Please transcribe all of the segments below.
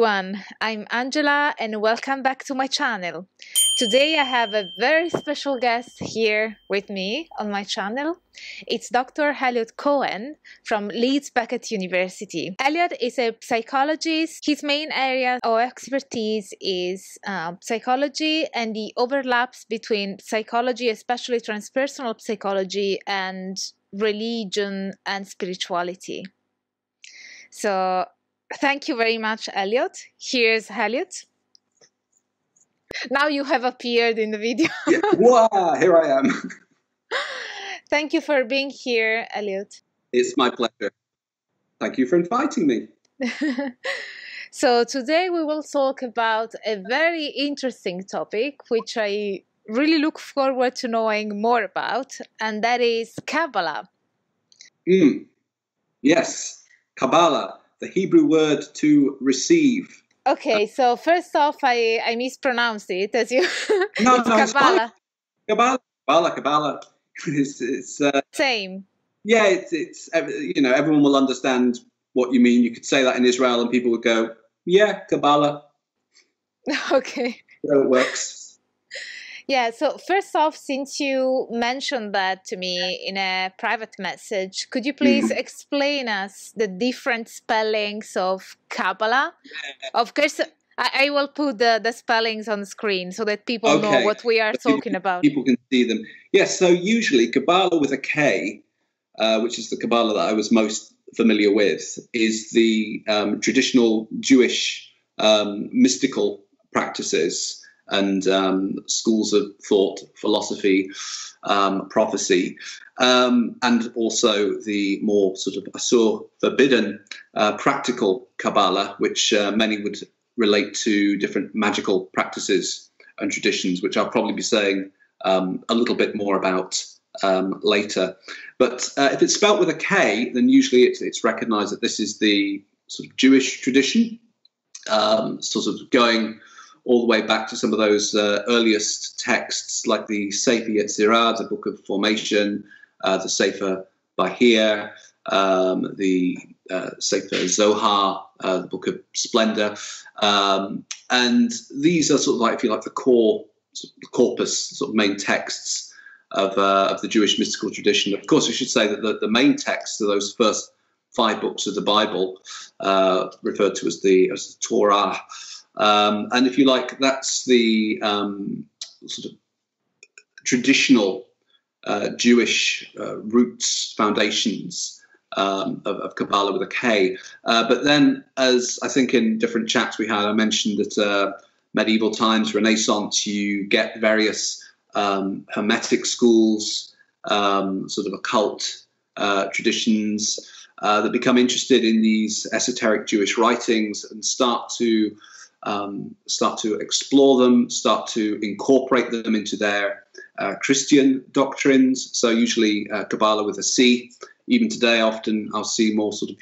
everyone, I'm Angela and welcome back to my channel. Today I have a very special guest here with me on my channel. It's Dr. Elliot Cohen from Leeds Beckett University. Elliot is a psychologist. His main area of expertise is uh, psychology and the overlaps between psychology, especially transpersonal psychology, and religion and spirituality. So Thank you very much, Elliot. Here's Elliot. Now you have appeared in the video. yeah. Wow, here I am. Thank you for being here, Elliot. It's my pleasure. Thank you for inviting me. so, today we will talk about a very interesting topic, which I really look forward to knowing more about, and that is Kabbalah. Mm. Yes, Kabbalah the Hebrew word to receive. Okay, so first off, I, I mispronounced it as you. No, it's no, Kabbalah. Kabbalah, Kabbalah, Kabbalah. It's, it's uh, same. Yeah, it's it's you know everyone will understand what you mean. You could say that in Israel, and people would go, "Yeah, Kabbalah." Okay. So it works. Yeah, so first off, since you mentioned that to me in a private message, could you please mm. explain us the different spellings of Kabbalah? Of course, I, I will put the, the spellings on the screen so that people okay. know what we are so talking about. People can see them. Yes, so usually Kabbalah with a K, uh, which is the Kabbalah that I was most familiar with, is the um, traditional Jewish um, mystical practices and um, schools of thought, philosophy, um, prophecy, um, and also the more sort of asur forbidden uh, practical Kabbalah, which uh, many would relate to different magical practices and traditions, which I'll probably be saying um, a little bit more about um, later. But uh, if it's spelt with a K, then usually it's, it's recognized that this is the sort of Jewish tradition, um, sort of going all the way back to some of those uh, earliest texts, like the Sefer Yetzirah, the Book of Formation, uh, the Sefer Bahir, um, the uh, Sefer Zohar, uh, the Book of Splendor, um, and these are sort of like, if you like, the core corpus, sort of main texts of uh, of the Jewish mystical tradition. Of course, we should say that the, the main texts are those first five books of the Bible, uh, referred to as the as the Torah. Um, and if you like, that's the um, sort of traditional uh, Jewish uh, roots, foundations um, of, of, Kabbalah with a K. Uh, but then, as I think in different chats we had, I mentioned that uh, medieval times, Renaissance, you get various um, Hermetic schools, um, sort of occult uh, traditions. Uh, that become interested in these esoteric Jewish writings and start to um, start to explore them, start to incorporate them into their uh, Christian doctrines. So, usually uh, Kabbalah with a C. Even today, often I'll see more sort of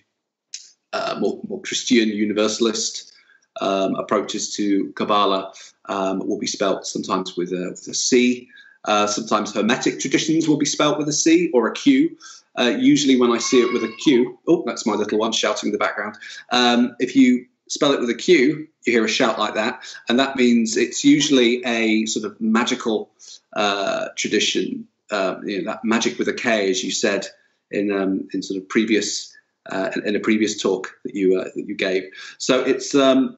uh, more, more, Christian universalist um, approaches to Kabbalah um, will be spelt sometimes with a, with a C. Uh, sometimes Hermetic traditions will be spelt with a C or a Q. Uh, usually, when I see it with a Q, oh, that's my little one shouting in the background. Um, if you spell it with a Q, you hear a shout like that, and that means it's usually a sort of magical uh, tradition. Uh, you know, that magic with a K, as you said in um, in sort of previous uh, in a previous talk that you uh, that you gave. So it's um,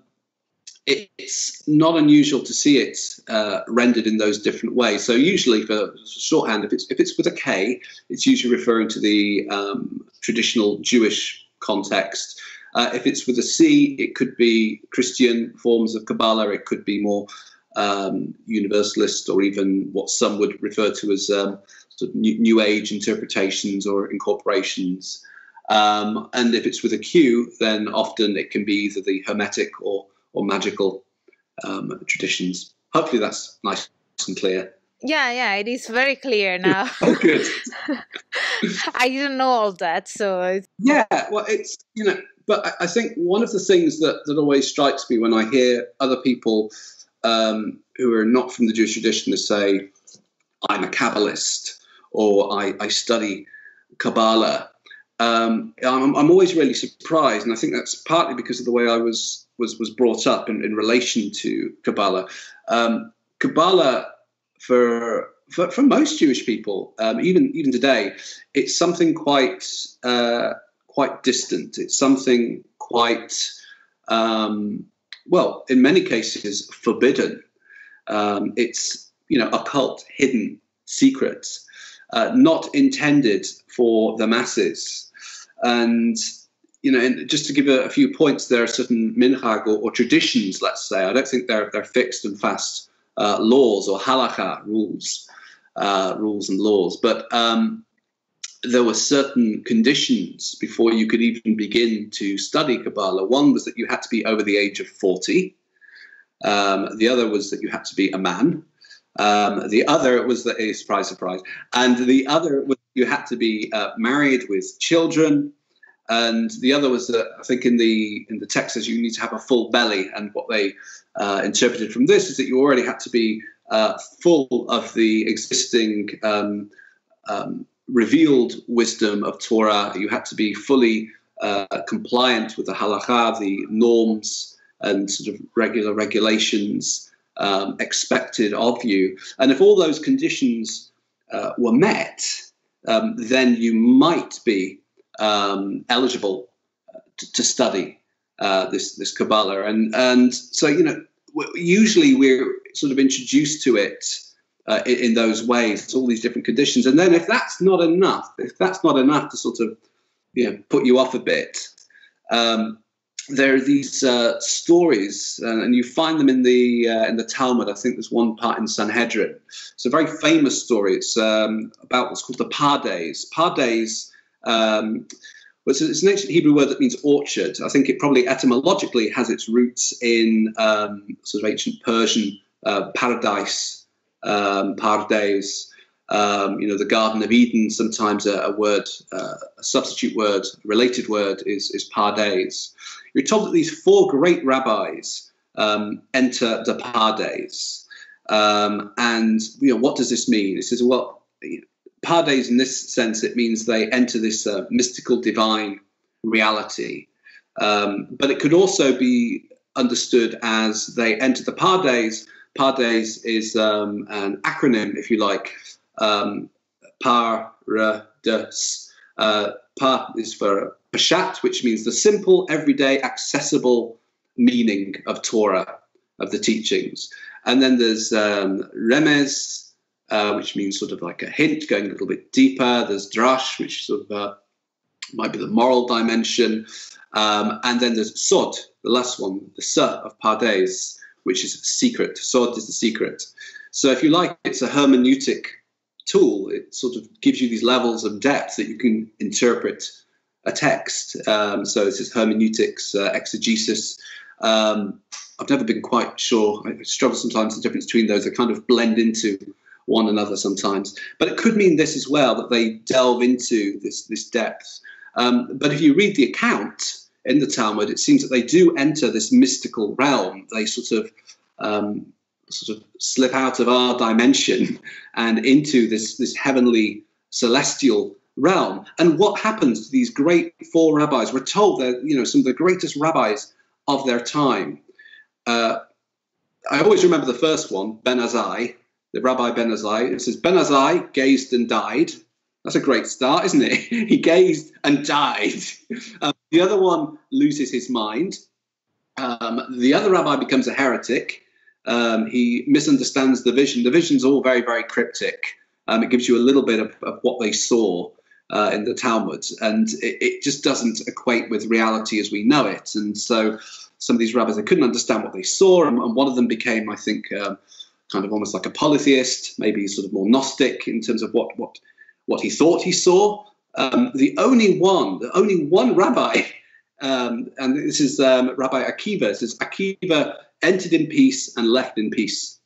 it's not unusual to see it uh, rendered in those different ways. So usually for shorthand, if it's if it's with a K, it's usually referring to the um, traditional Jewish context. Uh, if it's with a C, it could be Christian forms of Kabbalah, it could be more um, universalist or even what some would refer to as um, sort of new, new, Age interpretations or incorporations. Um, and if it's with a Q, then often it can be either the Hermetic or, or magical um, traditions. Hopefully that's nice and clear. Yeah, yeah, it is very clear now. oh, good. I didn't know all that, so. Yeah, well, it's you know but I think one of the things that, that always strikes me when I hear other people um, who are not from the Jewish tradition to say, I'm a Kabbalist or I, I study Kabbalah, um, I'm, I'm, always really surprised, and I think that's partly because of the way I was was was brought up in, in relation to Kabbalah. Um, Kabbalah for, for for most Jewish people, um, even even today, it's something quite uh, quite distant. It's something quite um, well, in many cases, forbidden. Um, it's you know occult, hidden secrets, uh, not intended for the masses. And you know, just to give a, a, few points, there are certain minhag or, or, traditions. Let's say I don't think they're they're fixed and fast uh, laws or halakha rules, uh, rules and laws, but um, there were certain conditions before you could even begin to study Kabbalah. One was that you had to be over the age of forty. Um, the other was that you had to be a man. Um, the other was that, a surprise, surprise. And the other was you had to be uh, married with children. And the other was that I think in the in the text says you need to have a full belly. And what they uh, interpreted from this is that you already had to be uh, full of the existing um, um, revealed wisdom of Torah. You had to be fully uh, compliant with the halakha, the norms and sort of regular regulations um, expected of you. And if all those conditions uh, were met, um, then you might be um, eligible to, to study uh, this this Kabbalah. And and so you know, usually we're sort of introduced to it. Uh, in, in, those ways, all these different conditions, and then if that's not enough, if that's not enough to sort of, you know, put you off a bit, um, there are these uh, stories, uh, and you find them in the uh, in the Talmud. I think there's one part in Sanhedrin. It's a very famous story. It's um, about what's called the Pardes. Pardes. Um, it's, it's, an ancient Hebrew word that means orchard. I think it probably etymologically has its roots in um, sort of ancient Persian uh, paradise, um, Pardes. Um, you know, the Garden of Eden. Sometimes a, a word, uh, a substitute word, a related word is is Pardes. You're told that these four great rabbis um, enter the Pardes. Um, and you know, what does this mean? It says, well, Pardes in this sense, it means they enter this uh, mystical divine reality. Um, but it could also be understood as they enter the Pardes. Pardes is um, an acronym, if you like. Um, par. Uh, par is for Pashat, which means the simple, everyday, accessible meaning of Torah, of the teachings. And then there's um, Remez, uh, which means sort of like a hint, going a little bit deeper. There's Drash, which sort of uh, might be the moral dimension. Um, and then there's Sod, the last one, the Sa of Pardes, which is secret. Sod is the secret. So if you like, it's a hermeneutic tool. It sort of gives you these levels of depth that you can interpret a text. Um, so this is hermeneutics, uh, exegesis. Um, I've never been quite sure. I struggle sometimes the difference between those. They kind of blend into one another sometimes. But it could mean this as well that they delve into this this depth. Um, but if you read the account in the Talmud, it seems that they do enter this mystical realm. They sort of um, sort of slip out of our dimension and into this this heavenly celestial realm. And what happens to these great four rabbis? We're told that you know some of the greatest rabbis of their time. Uh, I always remember the first one, Ben Azai, the Rabbi Ben Azai. It says Ben Azai gazed and died. That's a great start, isn't it? he gazed and died. Um, the other one loses his mind. Um, the other rabbi becomes a heretic. Um, he misunderstands the vision. The vision's all very, very cryptic. Um, it gives you a little bit of, of what they saw uh, in the Talmud, and it, it, just doesn't equate with reality as we know it. And so, some of these rabbis they couldn't understand what they saw, and, and one of them became, I think, um, kind of almost like a polytheist, maybe sort of more gnostic in terms of what what what he thought he saw. Um, the only one, the only one rabbi, um, and this is um, Rabbi Akiva. Says Akiva entered in peace and left in peace.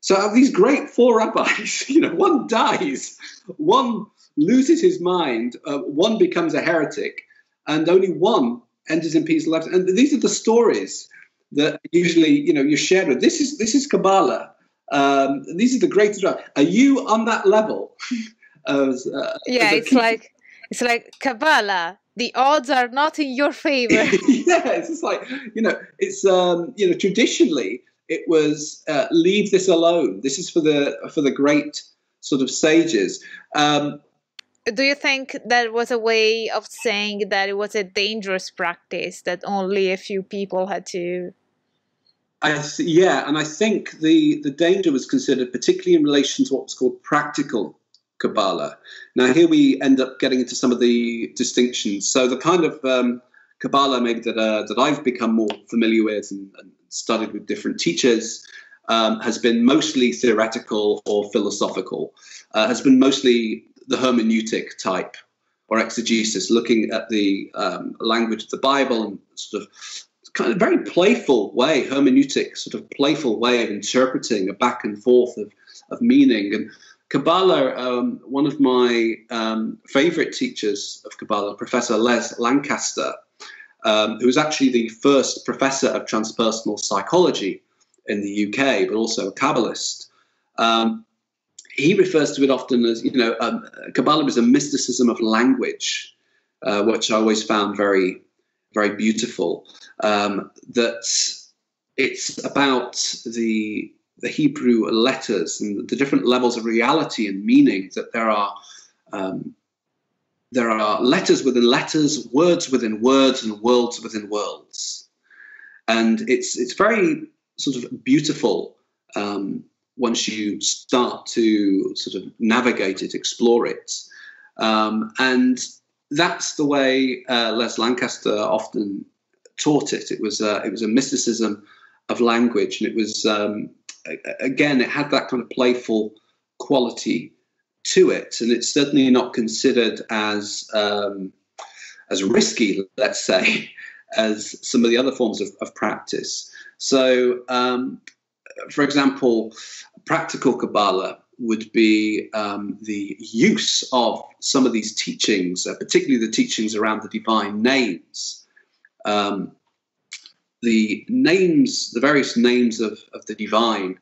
So of these great four rabbis, you know, one dies, one loses his mind, uh, one becomes a heretic, and only one enters in peace and left. And these are the stories that usually, you know, you're shared with. This is this is Kabbalah. Um, these are the greatest. Are you on that level? as, uh, yeah, as it's like It's like Kabbalah. The odds are not in your favor. yeah, it's just like you know, it's um, you know, traditionally it was uh, leave this alone. This is for the for the great sort of sages. Um, do you think that was a way of saying that it was a dangerous practice that only a few people had to I th- yeah, and I think the, the danger was considered particularly in relation to what was called practical Kabbalah. Now, here we end up getting into some of the distinctions. So, the kind of um, Kabbalah maybe that, uh, that I've become more familiar with and, and studied with different teachers um, has been mostly theoretical or philosophical, uh, has been mostly the hermeneutic type or exegesis, looking at the um, language of the Bible and sort of kind of very playful way, hermeneutic, sort of playful way of interpreting a back and forth of, of meaning. And Kabbalah, um, one of my um, favorite teachers of Kabbalah, Professor Les Lancaster, um, who was actually the first professor of transpersonal psychology in the UK, but also a Kabbalist. Um, he refers to it often as, you know, um, Kabbalah is a mysticism of language, uh, which I always found very, very beautiful. Um, that it's about the the Hebrew letters and the different levels of reality and meaning that there are. Um, there are letters within letters, words within words, and worlds within worlds, and it's it's very sort of beautiful um, once you start to sort of navigate it, explore it. Um, and that's the way uh, Les Lancaster often taught it. It was uh, it was a mysticism of language, and it was um, again it had that kind of playful quality to it, and it's certainly not considered as um, as risky, let's say, as some of the other forms of, of practice. So, um, for example, practical Kabbalah would be um, the use of some of these teachings, uh, particularly the teachings around the divine names. Um, the names, the various names of, of the divine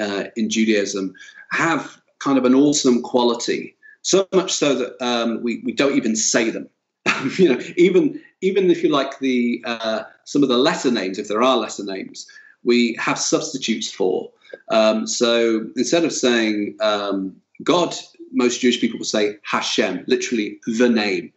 uh, in Judaism have kind of an awesome quality, so much so that um, we, we don't even say them. you know, even even if you like the uh, some of the lesser names, if there are lesser names, we have substitutes for. Um, so instead of saying um, God, most Jewish people will say Hashem, literally the name.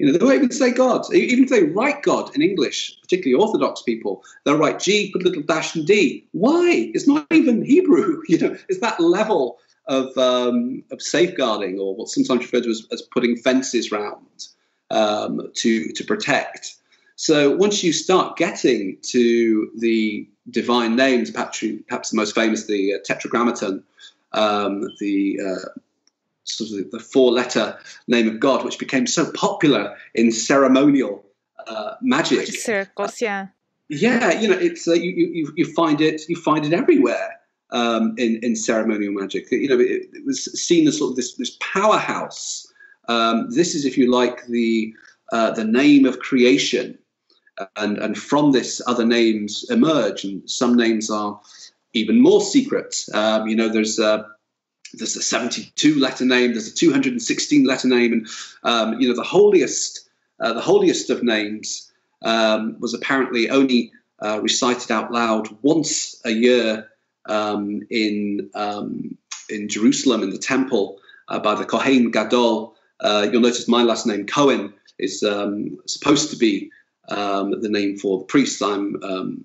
You know, they won't even say God. Even if they write God in English, particularly Orthodox people, they'll write G, put a little dash and D. Why? It's not even Hebrew. You know, it's that level of, um, of safeguarding, or what's sometimes referred to as, as putting fences round um, to to protect. So once you start getting to the divine names, perhaps the most famous, the uh, Tetragrammaton, um, the uh, sort of the four-letter name of God, which became so popular in ceremonial uh, magic. Circles, yeah. Yeah, you know, it's uh, you, you you find it you find it everywhere um, in in ceremonial magic. You know, it, it, was seen as sort of this this powerhouse. Um, this is, if you like, the uh, the name of creation and and from this other names emerge, and some names are even more secret. Um, you know, there's a there's a 72 letter name, there's a 216 letter name, and um, you know the holiest uh, the holiest of names um, was apparently only uh, recited out loud once a year um, in um, in Jerusalem in the temple uh, by the Kohen Gadol. Uh, you'll notice my last name Cohen is um, supposed to be um, the name for the priests. I'm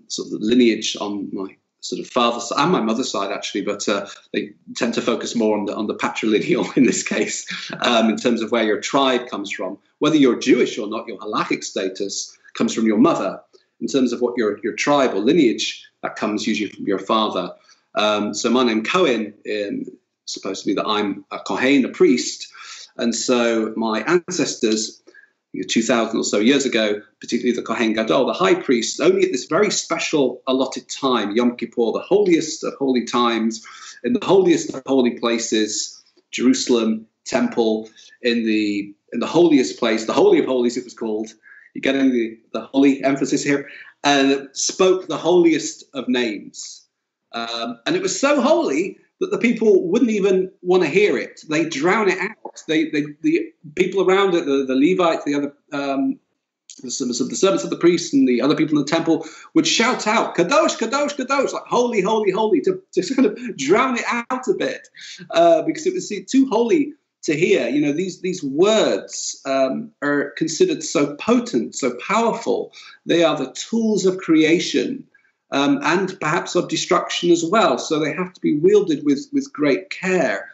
sort of the lineage on my sort of father's side and my mother's side actually, but uh, they tend to focus more on the on the patrilineal in this case, um, in terms of where your tribe comes from. Whether you're Jewish or not, your halachic status comes from your mother. In terms of what your your tribe or lineage, that comes usually from your father. Um, so my name Cohen is supposed to be that I'm a Kohen, a priest, and so my ancestors 2,000 or so years ago, particularly the Kohen Gadol, the high priest, only at this very special allotted time, Yom Kippur, the holiest of holy times, in the holiest of holy places, Jerusalem temple, in the in the holiest place, the Holy of Holies, it was called. You're getting the, the holy emphasis here, and spoke the holiest of names. Um, and it was so holy that the people wouldn't even want to hear it. They drown it out. They, they the people around it, the, the Levites, the other um, the, the servants of the priests and the other people in the temple would shout out kadosh kadosh kadosh like holy holy holy to, to sort of drown it out a bit uh, because it was too holy to hear you know these these words um, are considered so potent so powerful they are the tools of creation um, and perhaps of destruction as well so they have to be wielded with with great care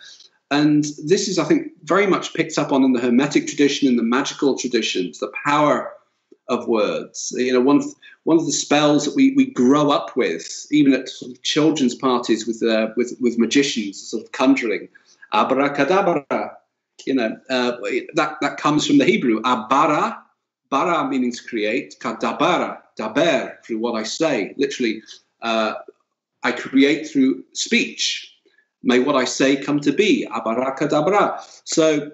and this is, I think, very much picked up on in the Hermetic tradition, in the magical traditions, the power of words. You know, one of one of the spells that we, we grow up with, even at sort of children's parties with uh, with with magicians, sort of conjuring, abracadabra. You know, uh, that that comes from the Hebrew abara, bara meaning to create, kadabara, daber through what I say. Literally, uh, I create through speech. May what I say come to be, abarakadabra. So,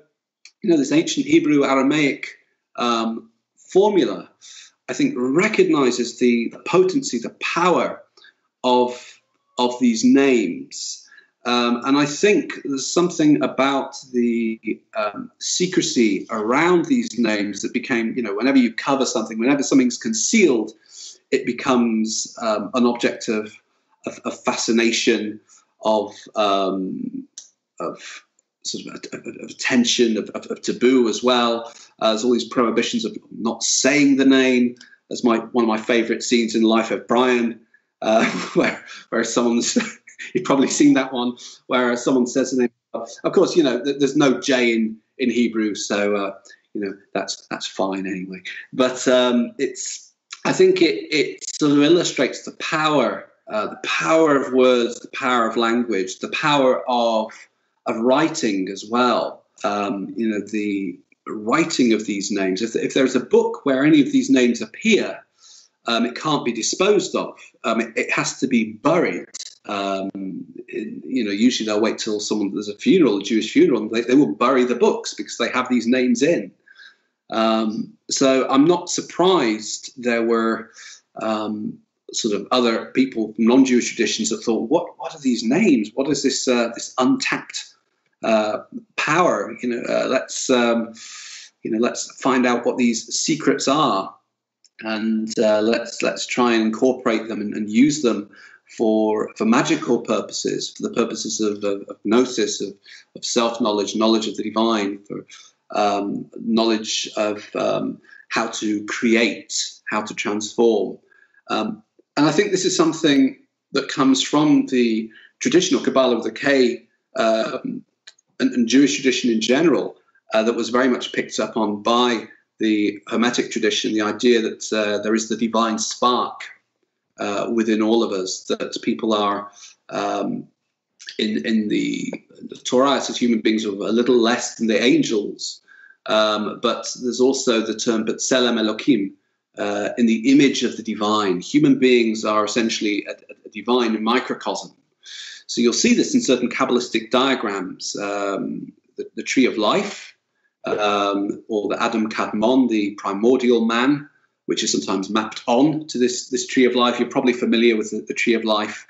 you know, this ancient Hebrew Aramaic um, formula, I think, recognizes the, the potency, the power of, of these names. Um, and I think there's something about the um, secrecy around these names that became, you know, whenever you cover something, whenever something's concealed, it becomes um, an object of, of, of fascination, of, um, of sort of, of, of tension, of, of, taboo as well. Uh, there's all these prohibitions of not saying the name. That's my one of my favourite scenes in Life of Brian, uh, where where someone's you've probably seen that one where someone says. Of course, you know there's no J in in Hebrew, so uh, you know that's that's fine anyway. But um, it's I think it it sort of illustrates the power. Uh, the power of words, the power of language, the power of of writing as well. Um, you know, the writing of these names. If, if there's a book where any of these names appear, um, it can't be disposed of. Um, it, it, has to be buried. Um, you know, usually they'll wait till someone there's a funeral, a Jewish funeral, and they, they will bury the books because they have these names in. Um, so I'm not surprised there were um, sort of other people from non-Jewish traditions that thought, what what are these names? What is this uh, this untapped uh, power. You know, uh, let's um, you know let's find out what these secrets are, and uh, let's let's try and incorporate them and, and, use them for for magical purposes, for the purposes of, of, of gnosis, of, of self knowledge, knowledge of the divine, for um, knowledge of um, how to create, how to transform. Um, and I think this is something that comes from the traditional Kabbalah with a K um, and, and Jewish tradition in general uh, that was very much picked up on by the Hermetic tradition, the idea that uh, there is the divine spark uh, within all of us, that people are um, in, in the, the Torah, as human beings are a little less than the angels. Um, but there's also the term B'Tselem Elokim, uh, in the image of the divine. Human beings are essentially a, a divine microcosm so you'll see this in certain Kabbalistic diagrams. Um, the, the, tree of life, um, or the Adam Kadmon, the primordial man, which is sometimes mapped on to this, this tree of life. You're probably familiar with the, the tree of life.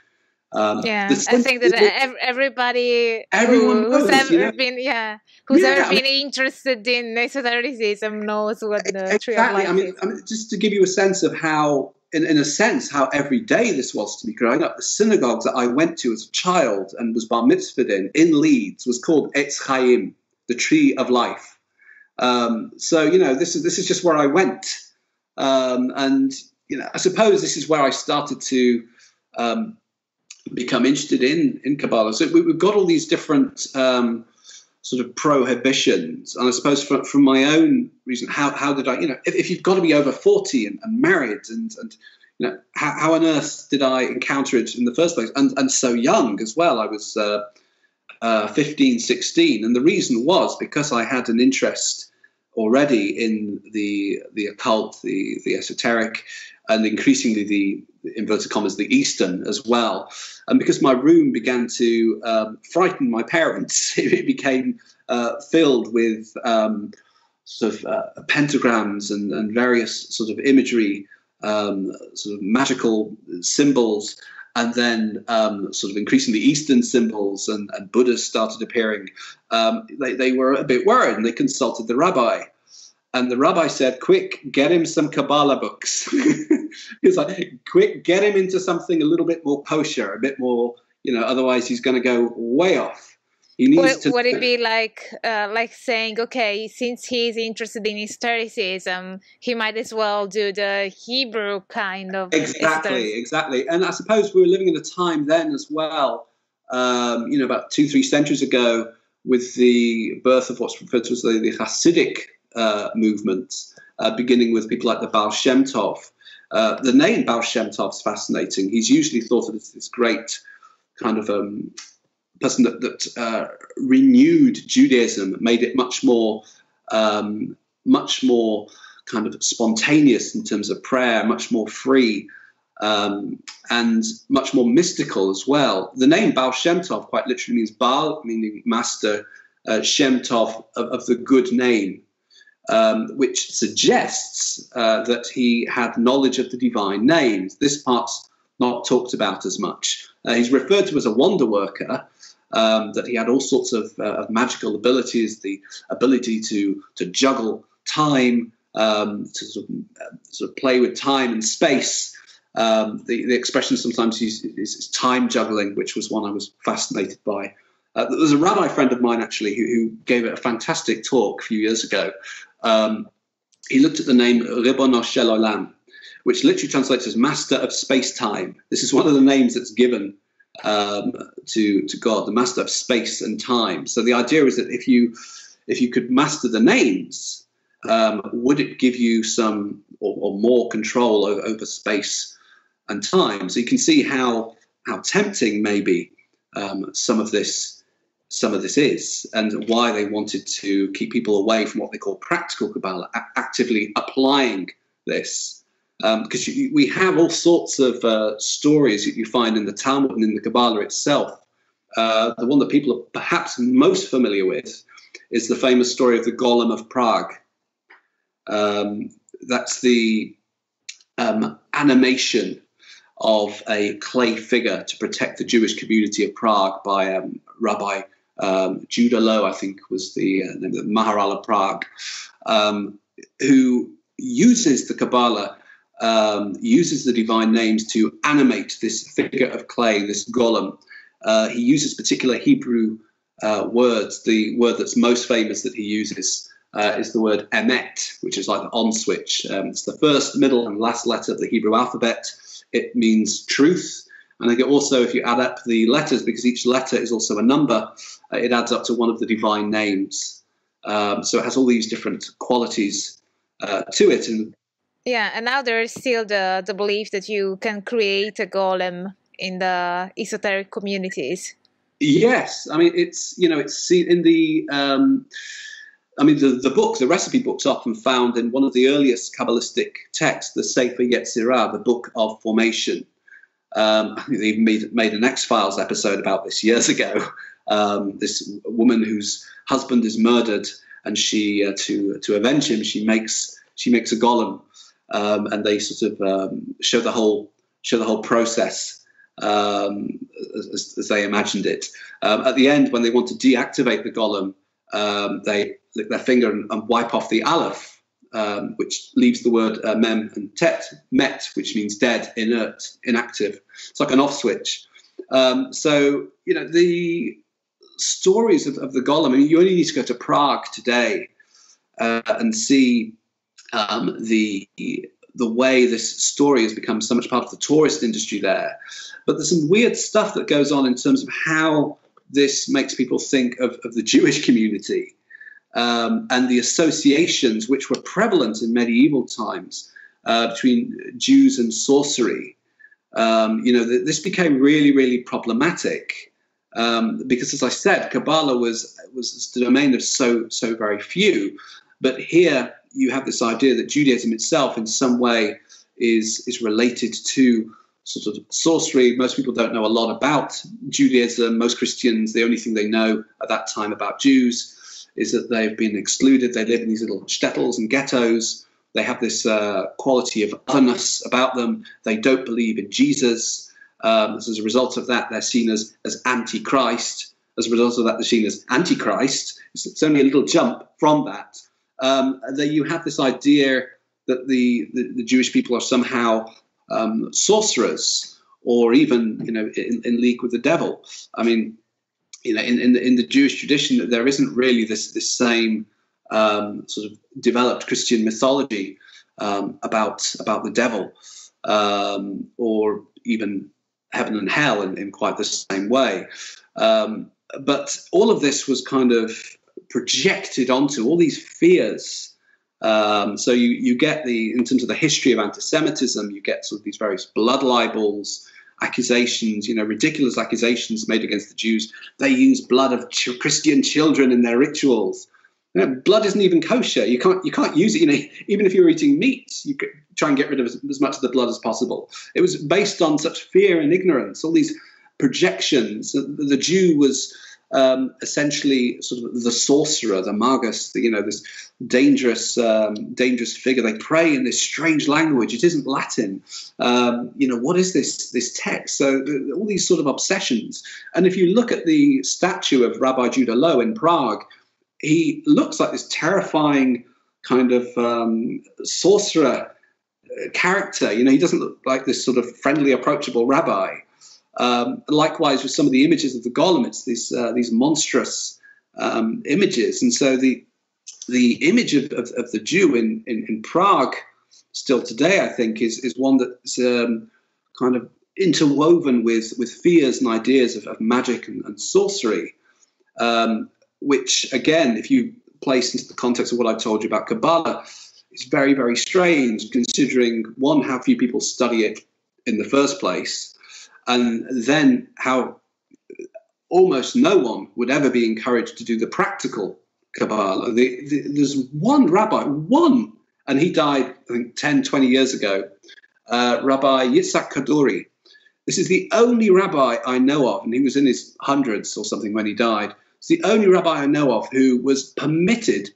Um, yeah, I think that everybody who, who's ever you know? been, yeah, who's yeah, ever I been mean, interested in esotericism knows what the exactly. tree of life I mean, is. I mean, just to give you a sense of how in, in a sense, how every day this was to me growing up. The synagogue that I went to as a child and was bar mitzvahed in, in Leeds, was called Etz Chaim, the tree of life. Um, so, you know, this is, this is just where I went. Um, and, you know, I suppose this is where I started to um, become interested in, in Kabbalah. So we, have got all these different um, sort of prohibitions. And I suppose from, from my own reason, how, how did I, you know, if, if you've got to be over 40 and, and married and, and, you know, how, how, on earth did I encounter it in the first place? And, and so young as well. I was uh, uh, 15, 16. And the reason was because I had an interest already in the, the occult, the, the esoteric, and increasingly the, inverted commas, the Eastern as well. And because my room began to um, frighten my parents, it became uh, filled with um, sort of uh, pentagrams and, and, various sort of imagery, um, sort of magical symbols. And then um, sort of increasingly Eastern symbols and, and Buddhas started appearing, um, they, they were a bit worried and they consulted the rabbi. And the rabbi said, Quick, get him some Kabbalah books. he's like, Quick, get him into something a little bit more kosher, a bit more, you know, otherwise he's going to go way off. Would, to. Would it be like uh, like saying, okay, since he's interested in esotericism, he might as well do the Hebrew kind of. Exactly, exactly, and I suppose we were living in a time then as well. Um, you know, about two, three centuries ago, with the birth of what's referred to as the, the Hasidic uh, movement, uh, beginning with people like the Baal Shem Tov. Uh, the name Baal Shem Tov is fascinating. He's usually thought of as this great kind of um, person that, that uh, renewed Judaism, made it much more, um, much more kind of spontaneous in terms of prayer, much more free, um, and much more mystical as well. The name Baal Shem Tov quite literally means Baal, meaning master, uh, Shem Tov of, of, the good name. Um, which suggests uh, that he had knowledge of the divine names. This part's not talked about as much. Uh, he's referred to as a wonder worker, um, that he had all sorts of, uh, of, magical abilities, the ability to to juggle time, um, to sort of, uh, sort of, play with time and space. Um, the, the, expression sometimes used is, time juggling, which was one I was fascinated by. Uh, there's a rabbi friend of mine actually who, who, gave a fantastic talk a few years ago. Um, he looked at the name Ribono Shel Olam, which literally translates as Master of Space Time. This is one of the names that's given um, to to God, the master of space and time. So the idea is that if you if you could master the names, um, would it give you some or, or more control over, over, space and time? So you can see how how tempting maybe um, some of this some of this is, and why they wanted to keep people away from what they call practical Kabbalah, actively applying this because um, we have all sorts of uh, stories that you find in the Talmud and in the Kabbalah itself. Uh, the one that people are perhaps most familiar with is the famous story of the Golem of Prague. Um, that's the um, animation of a clay figure to protect the Jewish community of Prague by um, Rabbi um, Judah Loew, I think was the, uh, the Maharal of Prague, um, who uses the Kabbalah um, uses the divine names to animate this figure of clay, this golem. Uh, he uses particular Hebrew uh, words. The word that's most famous that he uses uh, is the word emet, which is like the on switch. Um, it's the first, middle, and last letter of the Hebrew alphabet. It means truth. And I also, if you add up the letters, because each letter is also a number, uh, it adds up to one of the divine names. Um, so it has all these different qualities uh, to it. And yeah, and now there is still the the belief that you can create a golem in the esoteric communities. Yes, I mean it's you know it's seen in the. Um, I mean, the, the book, the recipe book's often found in one of the earliest Kabbalistic texts, the Sefer Yetzirah, the Book of Formation. Um, I think they even made, made an X Files episode about this years ago. Um, this woman whose husband is murdered, and she, uh, to to avenge him, she makes she makes a golem um, and they sort of um, show the whole show the whole process um, as, as, they imagined it. Um, at the end, when they want to deactivate the golem, um, they lick their finger and, and, wipe off the aleph, um, which leaves the word uh, mem and tet, met, which means dead, inert, inactive. It's like an off switch. so you know the stories of, of, the golem. I mean, you only need to go to Prague today uh, and see um, the the way this story has become so much part of the tourist industry there. But there's some weird stuff that goes on in terms of how this makes people think of, of the Jewish community um, and the associations which were prevalent in medieval times uh, between Jews and sorcery. Um, you know, th- this became really, really problematic. Um, because, as I said, Kabbalah was was the domain of so so very few, but here you have this idea that Judaism itself, in some way, is is related to sort of sorcery. Most people don't know a lot about Judaism. Most Christians, the only thing they know at that time about Jews is that they've been excluded. They live in these little shtetls and ghettos. They have this uh, quality of otherness about them. They don't believe in Jesus. Um, as a result of that, they're seen as, as antichrist. As a result of that, they're seen as antichrist. It's, it's only a little jump from that. Um, that you have this idea that the, the, the Jewish people are somehow um, sorcerers or even you know in, in, league with the devil. I mean, you know, in, in the, in the Jewish tradition, there isn't really this this same um, sort of developed Christian mythology um, about about the devil um, or even heaven and hell in, in quite the same way. Um, but all of this was kind of projected onto all these fears. Um, so you, you get the in terms of the history of anti-Semitism, you get sort of these various blood libels, accusations, you know, ridiculous accusations made against the Jews. They use blood of ch- Christian children in their rituals. You know, blood isn't even kosher. You can't you can't use it. You know, even if you're eating meat, you try and get rid of as, as much of the blood as possible. It was based on such fear and ignorance. All these projections. The, the Jew was um, essentially sort of the sorcerer, the magus, the, you know, this dangerous, um, dangerous figure. They pray in this strange language. It isn't Latin. Um, you know, what is this this text? So all these sort of obsessions. And if you look at the statue of Rabbi Judah Loew in Prague, he looks like this terrifying kind of um, sorcerer uh, character. You know, he doesn't look like this sort of friendly, approachable rabbi. Um, likewise, with some of the images of the golem, it's these uh, these monstrous um, images, and so the the image of, of, of the Jew in, in, in, Prague, still today, I think, is is one that's um, kind of interwoven with with fears and ideas of, of magic and, and sorcery. Um, which again, if you place into the context of what I've told you about Kabbalah, is very, very strange considering one, how few people study it in the first place, and then how almost no one would ever be encouraged to do the practical Kabbalah. The, the, there's one rabbi, one, and he died, I think, 10, 20 years ago, uh, Rabbi Yitzhak Kaduri. This is the only rabbi I know of, and he was in his hundreds or something when he died, it's the only rabbi I know of who was permitted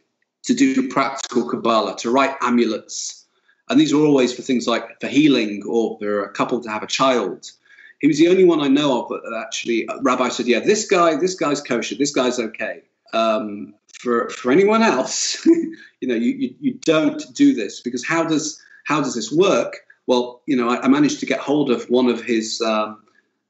to do practical Kabbalah, to write amulets. And these were always for things like for healing or for a couple to have a child. He was the only one I know of that actually, rabbi said, yeah, this guy, this guy's kosher, this guy's okay. Um, for, for anyone else, you know, you, you, you, don't do this because how does, how does this work? Well, you know, I, I managed to get hold of one of his um,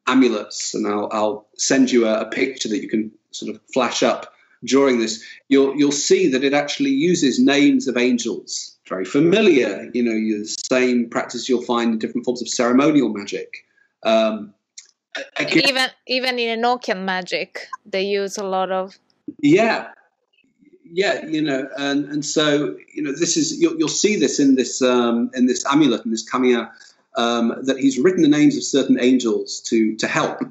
amulets and I'll, I'll send you a, a picture that you can sort of flash up during this, you'll you'll see that it actually uses names of angels. Very familiar, you know, the same practice you'll find in different forms of ceremonial magic. Um, again, even even in Enochian magic, they use a lot of. Yeah, yeah, you know, and and so you know, this is you'll, you'll see this in this um, in this amulet in this kamea um, that he's written the names of certain angels to to help.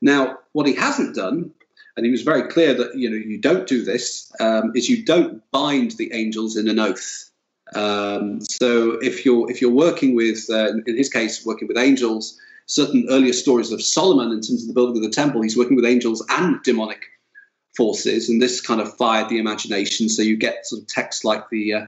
Now, what he hasn't done and he was very clear that you know you don't do this um, is you don't bind the angels in an oath. Um, so if you're if you're working with, uh, in his case, working with angels, certain earlier stories of Solomon in terms of the building of the temple, he's working with angels and demonic forces, and this kind of fired the imagination. So you get sort of texts like the uh,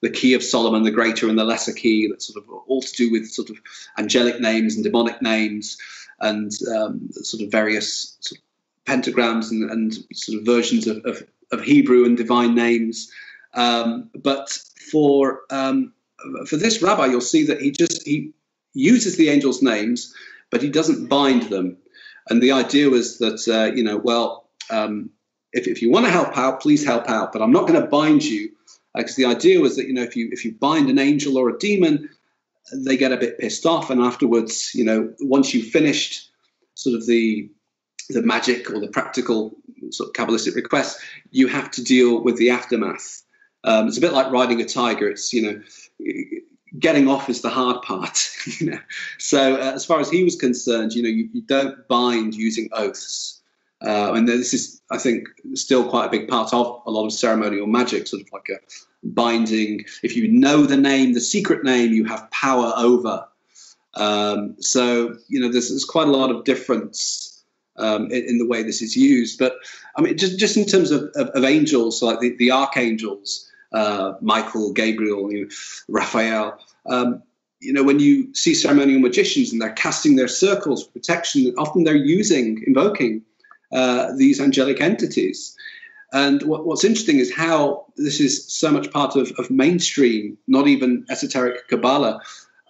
the key of Solomon, the greater and the lesser key, that's sort of all to do with sort of angelic names and demonic names, and um, sort of various sort of pentagrams and, and sort of versions of, of, of, Hebrew and divine names. Um, but for um, for this rabbi, you'll see that he just he uses the angels' names, but he doesn't bind them. And the idea was that uh, you know, well, um, if, if you want to help out, please help out, but I'm not going to bind you because uh, the idea was that you know if you if you bind an angel or a demon, they get a bit pissed off, and afterwards, you know, once you've finished sort of the the magic or the practical sort of Kabbalistic requests, you have to deal with the aftermath. Um, it's a bit like riding a tiger. It's, you know, getting off is the hard part. you know? So uh, as far as he was concerned, you know, you, you don't bind using oaths. Uh, and this is, I think, still quite a big part of a lot of ceremonial magic, sort of like a binding. If you know the name, the secret name, you have power over. Um, so, you know, there's, there's quite a lot of difference um, in, in, the way this is used. But I mean, just just in terms of, of, of angels, like the, the archangels, uh, Michael, Gabriel, you know, Raphael, um, you know, when you see ceremonial magicians and they're casting their circles for protection, often they're using, invoking uh, these angelic entities. And what, what's interesting is how this is so much part of, of mainstream, not even esoteric Kabbalah.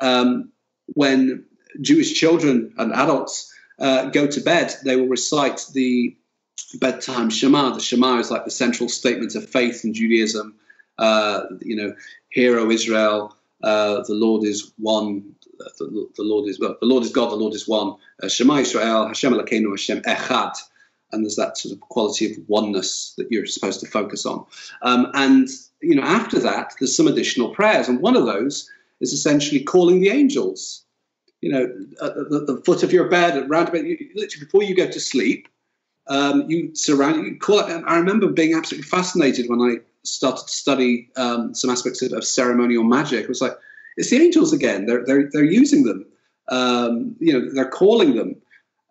Um, when Jewish children and adults uh, go to bed, they will recite the bedtime Shema. The Shema is like the central statement of faith in Judaism. Uh, you know, hear, O Israel, uh, the Lord is one. The, the, Lord is well, the Lord is God. The Lord is one. Uh, Shema Israel, Hashem Elokeinu, Hashem Echad. And there's that sort of quality of oneness that you're supposed to focus on. Um, and you know, after that, there's some additional prayers, and one of those is essentially calling the angels you know, at the, the, foot of your bed, around about, you, literally before you go to sleep, um, you surround, you call it. I remember being absolutely fascinated when I started to study um, some aspects of, of, ceremonial magic. It was like, it's the angels again. They're, they're, they're using them. Um, you know, they're calling them.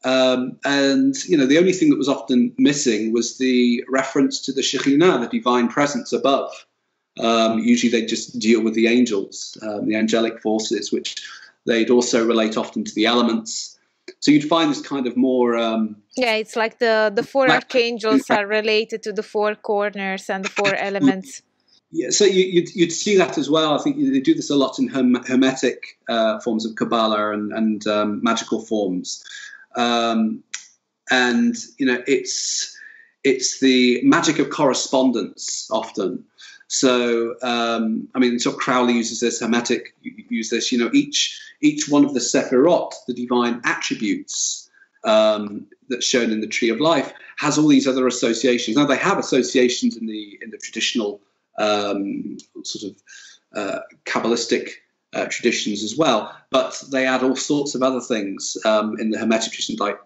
Um, and, you know, the only thing that was often missing was the reference to the Shekhinah, the divine presence above. Um, usually they just deal with the angels, um, the angelic forces, which They'd also relate often to the elements. So you'd find this kind of more. Um, yeah, it's like the the four like, archangels are related to the four corners and the four elements. Yeah, so you, would you'd, you'd see that as well. I think they do this a lot in hermetic uh, forms of Kabbalah and, and um, magical forms, um, and you know it's it's the magic of correspondence often. So, um, I mean, so Crowley uses this, Hermetic use this. You know, each each one of the Sephirot, the divine attributes um, that's shown in the Tree of Life, has all these other associations. Now, they have associations in the in the traditional um, sort of uh, Kabbalistic uh, traditions as well, but they add all sorts of other things um, in the Hermetic tradition, like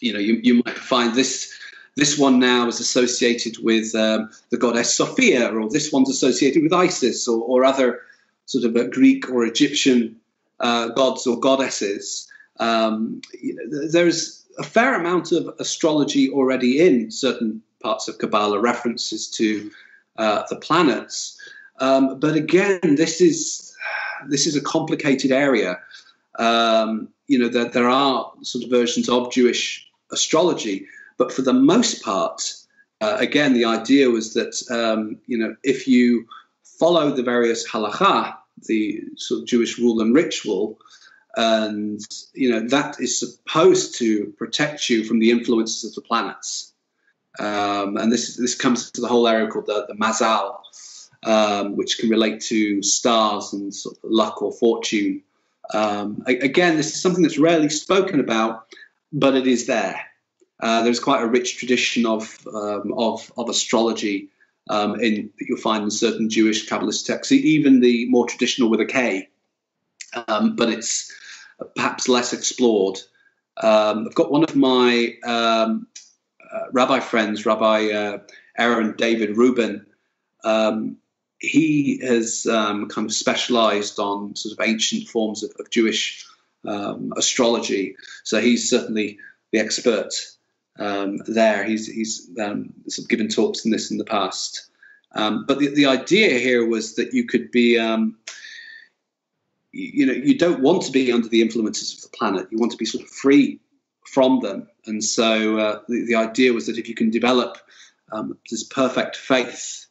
you know, you, you might find this this one now is associated with um, the goddess Sophia, or this one's associated with Isis, or, or other sort of Greek or Egyptian uh, gods or goddesses. Um, you know, there's a fair amount of astrology already in certain parts of Kabbalah, references to uh, the planets. Um, but again, this is this is a complicated area. Um, you know, there, there are sort of versions of Jewish astrology but for the most part, uh, again, the idea was that um, you know if you follow the various halacha, the sort of Jewish rule and ritual, and you know that is supposed to protect you from the influences of the planets. Um, and this this comes to the whole area called the, the mazal, um, which can relate to stars and sort of luck or fortune. Um, again, this is something that's rarely spoken about, but it is there. Uh, there's quite a rich tradition of um, of, of astrology um, in that you'll find in certain Jewish Kabbalist texts, even the more traditional with a K, um, but it's perhaps less explored. Um, I've got one of my um, uh, rabbi friends, Rabbi uh, Aaron David Rubin. Um, he has kind of specialized on sort of ancient forms of, of Jewish astrology, so he's certainly the expert um, there. He's he's um, given talks in this in the past. Um, but the, the idea here was that you could be, um, you, you, know, you don't want to be under the influences of the planet. You want to be sort of free from them. And so uh, the, the, idea was that if you can develop um, this perfect faith,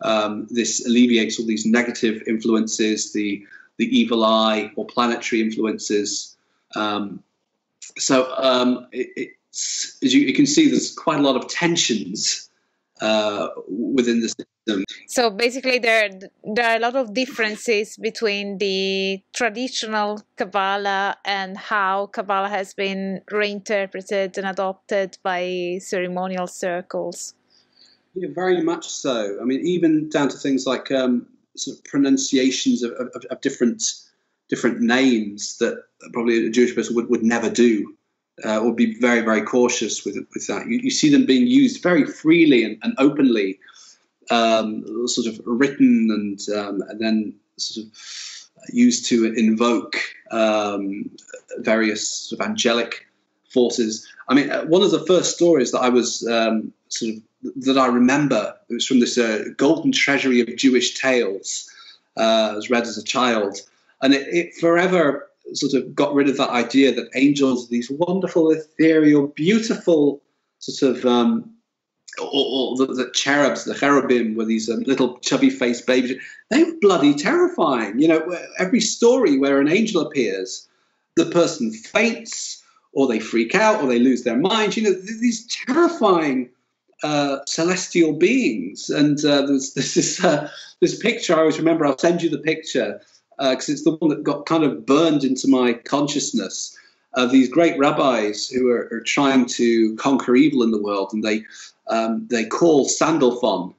um, this alleviates all these negative influences, the the evil eye or planetary influences. so it, as you, can see, there's quite a lot of tensions uh, within the system. So basically, there there are a lot of differences between the traditional Kabbalah and how Kabbalah has been reinterpreted and adopted by ceremonial circles. Yeah, very much so. I mean, even down to things like um, sort of pronunciations of, of, of different different names that probably a Jewish person would, would never do uh, would be very, very cautious with with that. You, you see them being used very freely and, and openly, um, sort of written and um, and then sort of used to invoke um, various sort of angelic forces. I mean, uh, one of the first stories that I was um, sort of that I remember it was from this uh, golden treasury of Jewish tales. Uh, read as a child. and it, it forever sort of got rid of that idea that angels are these wonderful, ethereal, beautiful sort of um, or, or the, the, cherubs, the cherubim, were these um, little chubby-faced babies. They were bloody terrifying. You know, every story where an angel appears, the person faints, or they freak out, or they lose their mind. You know, these terrifying uh, celestial beings. And uh, there's, there's this uh, this picture. I always remember. I'll send you the picture because uh, it's the one that got kind of burned into my consciousness of these great rabbis who are, are trying to conquer evil in the world, and they um, they call Sandalphon,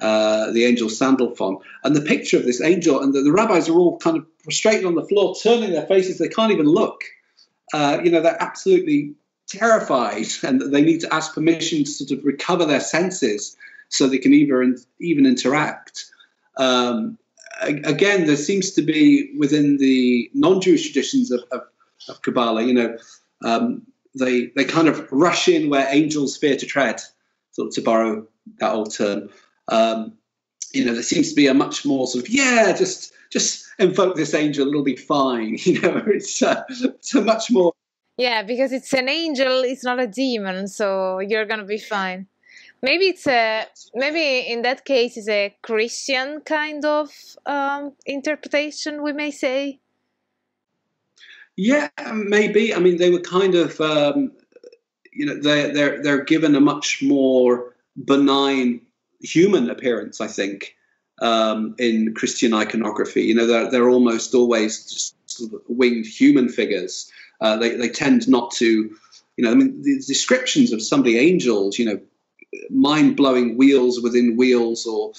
uh, the angel Sandalphon. And the picture of this angel, and the, the, rabbis are all kind of prostrated on the floor, turning their faces, they can't even look. Uh, you know, they're absolutely terrified, and they need to ask permission to sort of recover their senses so they can even, even interact. Um, again, there seems to be within the non Jewish traditions of, of, of, Kabbalah, you know, um, they, they kind of rush in where angels fear to tread sort of to borrow that old term. Um, you know, there seems to be a much more sort of yeah, just just invoke this angel, it'll be fine. You know, it's uh, it's a much more yeah, because it's an angel, it's not a demon, so you're gonna be fine. Maybe it's a maybe in that case it's a Christian kind of um, interpretation, we may say. Yeah, maybe. I mean, they were kind of um, you know they they're they're given a much more benign human appearance, I think, um, in Christian iconography. You know, they're they're almost always just sort of winged human figures. Uh, they they tend not to, you know, I mean, the descriptions of some of the angels, you know, mind blowing wheels within wheels or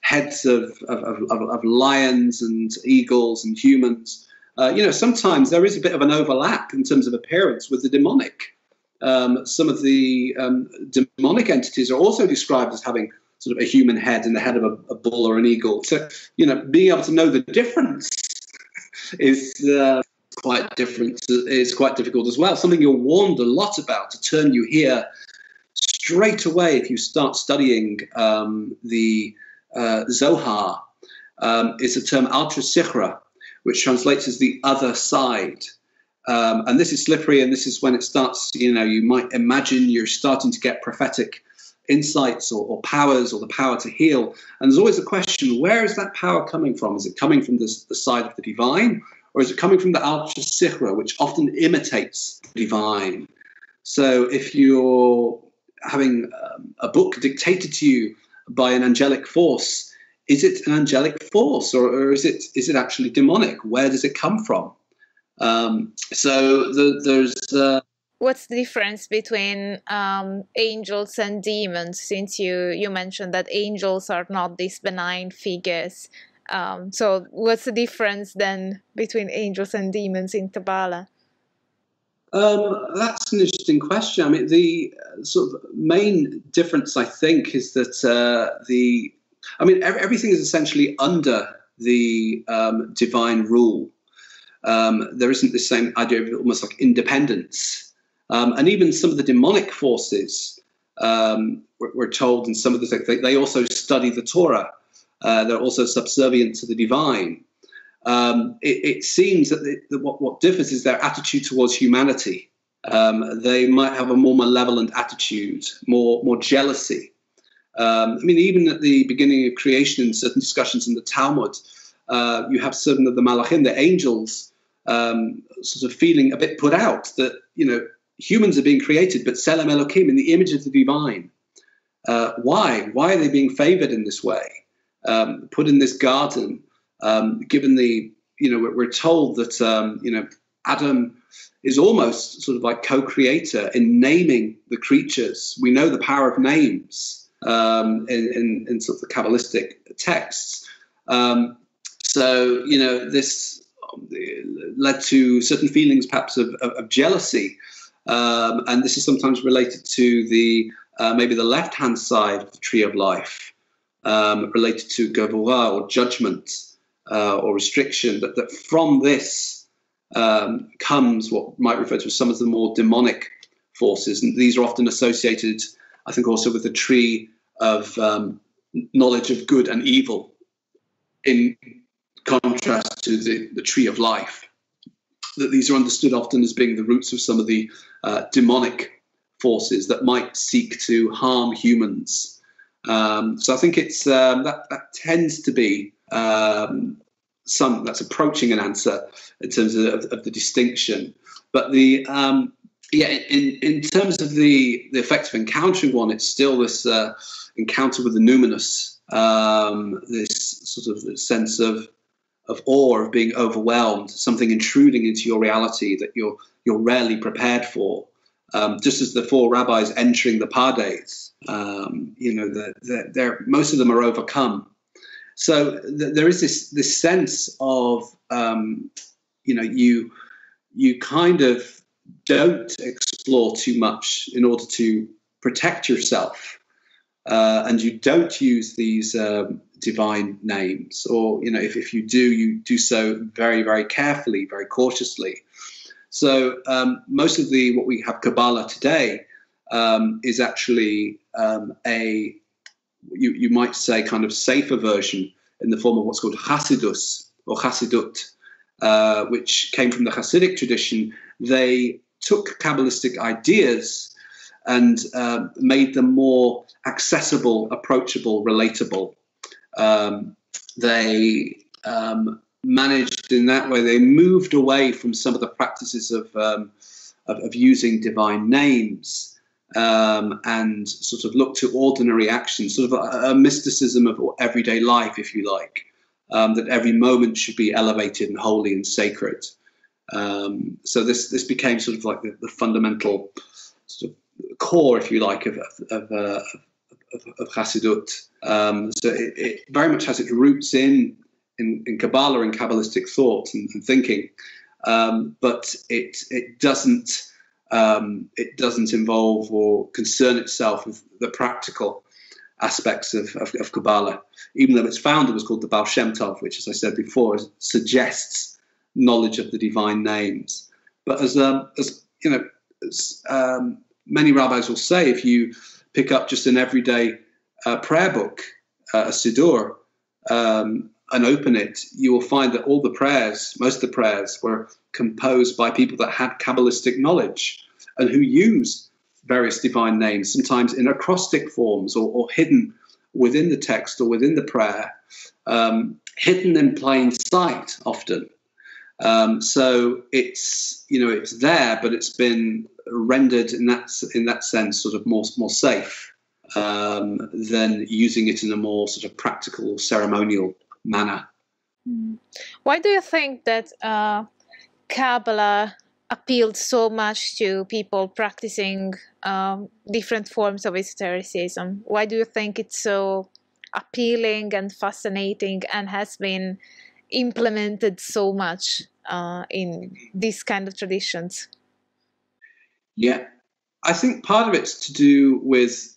heads of, of, of, of lions and eagles and humans. Uh, you know, sometimes there is a bit of an overlap in terms of appearance with the demonic um, some of the um, demonic entities are also described as having sort of a human head and the head of a, a bull or an eagle. So, you know, being able to know the difference is uh, quite different. Is quite difficult as well. Something you're warned a lot about to turn you here straight away if you start studying um, the uh, Zohar. Um, is the term Sitra Achra, which translates as the other side. Um, and this is slippery, and this is when it starts. You know, you might imagine you're starting to get prophetic insights or, or, powers or the power to heal. And there's always a question: where is that power coming from? Is it coming from the, the side of the divine, or is it coming from the Sitra Achra, which often imitates the divine? So if you're having um, a book dictated to you by an angelic force, is it an angelic force, or, or is it is it actually demonic? Where does it come from? Um, so the, there's. Uh, What's the difference between um, angels and demons? Since you you mentioned that angels are not these benign figures, um, so what's the difference then between angels and demons in Kabbalah? Um, that's an interesting question. I mean, the uh, sort of main difference, I think, is that uh, the, I mean, everything is essentially under the um, divine rule um, there isn't the same idea of almost like independence. Um, and even some of the demonic forces, um, we're, told in some of the they, they also study the Torah. Uh, they're also subservient to the divine. Um, it, it, seems that, the, that what, what, differs is their attitude towards humanity. Um, they might have a more malevolent attitude, more more jealousy. Um, I mean, even at the beginning of creation, in certain discussions in the Talmud, uh, you have certain of the malachim, the angels, um, sort of feeling a bit put out that you know humans are being created, but Tselem Elohim in the image of the divine. Uh, why? Why are they being favored in this way? Um, put in this garden, um, given the you know we're, told that um, you know Adam is almost sort of like co-creator in naming the creatures. We know the power of names um, in, in, in, sort of the Kabbalistic texts. Um, so you know this led to certain feelings, perhaps of, of, of jealousy. Um, and this is sometimes related to the uh, maybe the left hand side of the tree of life, um, related to gavura or judgment uh, or restriction. That, that from this um, comes what might refer to as some of the more demonic forces, and these are often associated, I think, also with the tree of um, knowledge of good and evil in contrast to the, the tree of life, that these are understood often as being the roots of some of the uh, demonic forces that might seek to harm humans. Um, so I think it's um, that that tends to be um, some that's approaching an answer in terms of, of, of the distinction. But the um, yeah, in, in terms of the, the effect of encountering one, it's still this uh, encounter with the numinous, um, this sort of sense of of awe, of being overwhelmed, something intruding into your reality that you're you're rarely prepared for. Um, just as the four rabbis entering the Pardes, um, you know, the, the, they're, most of them are overcome. So th- there is this this sense of, um, you know, you you kind of don't explore too much in order to protect yourself. Uh, and you don't use these um, divine names, or you know, if, if you do, you do so very, very carefully, very cautiously. So um, most of the what we have Kabbalah today um, is actually um, a you, you might say kind of safer version in the form of what's called Hasidus or Hasidut, uh, which came from the Hasidic tradition. They took Kabbalistic ideas and uh, made them more accessible, approachable, relatable. Um, they um, managed in that way, they moved away from some of the practices of, um, of, of, using divine names um, and sort of look to ordinary actions, sort of a, a mysticism of everyday life, if you like, um, that every moment should be elevated and holy and sacred. Um, so this this became sort of like the, the fundamental sort of core, if you like, of of, uh, of, of Hasidut. Um, so it, it, very much has its roots in in, in Kabbalah and Kabbalistic thought and, and thinking, um, but it it doesn't um, it doesn't involve or concern itself with the practical aspects of, of, of Kabbalah, even though its founder was called the Baal Shem Tov, which, as I said before, suggests knowledge of the divine names. But as, um, as you know, as, um, many rabbis will say, if you pick up just an everyday uh, prayer book, uh, a siddur, um, and open it, you will find that all the prayers, most of the prayers, were composed by people that had Kabbalistic knowledge and who use various divine names, sometimes in acrostic forms or, or hidden within the text or within the prayer, um, hidden in plain sight often. Um, so it's you know it's there, but it's been rendered in that in that sense sort of more more safe um, than using it in a more sort of practical ceremonial manner. Hmm. Why do you think that uh, Kabbalah appealed so much to people practicing um, different forms of esotericism? Why do you think it's so appealing and fascinating and has been implemented so much uh, in these kind of traditions? Yeah, I think part of it's to do with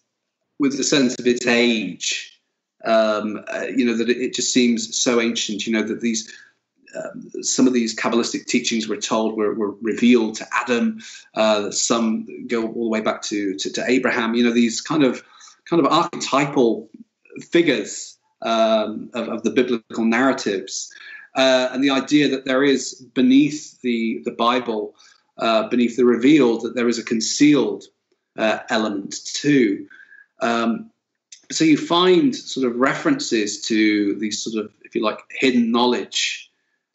with the sense of its age. Um, uh, you know that it, it, just seems so ancient. You know that these um, some of these kabbalistic teachings we're told were, were revealed to Adam. Uh, some go all the way back to, to, to Abraham. You know these kind of kind of archetypal figures um, of, of, the biblical narratives uh, and the idea that there is beneath the the Bible, uh, beneath the revealed, that there is a concealed uh, element too. Um, so you find sort of references to these sort of, if you like, hidden knowledge,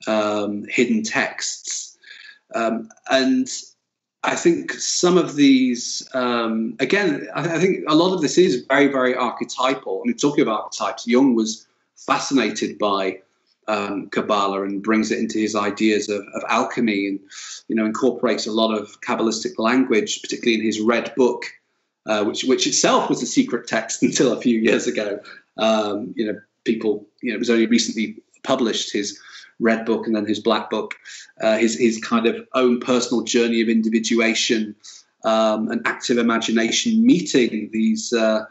um, hidden texts, um, and I think some of these, um, again, I, I, think a lot of this is very, very archetypal. I mean, talking about archetypes, Jung was fascinated by um, Kabbalah and brings it into his ideas of, of, alchemy and you know incorporates a lot of Kabbalistic language, particularly in his Red Book, uh, which which itself was a secret text until a few years ago. Um, you know, people you know it was only recently published his Red Book and then his Black Book, uh, his his kind of own personal journey of individuation um, and active imagination, meeting these uh,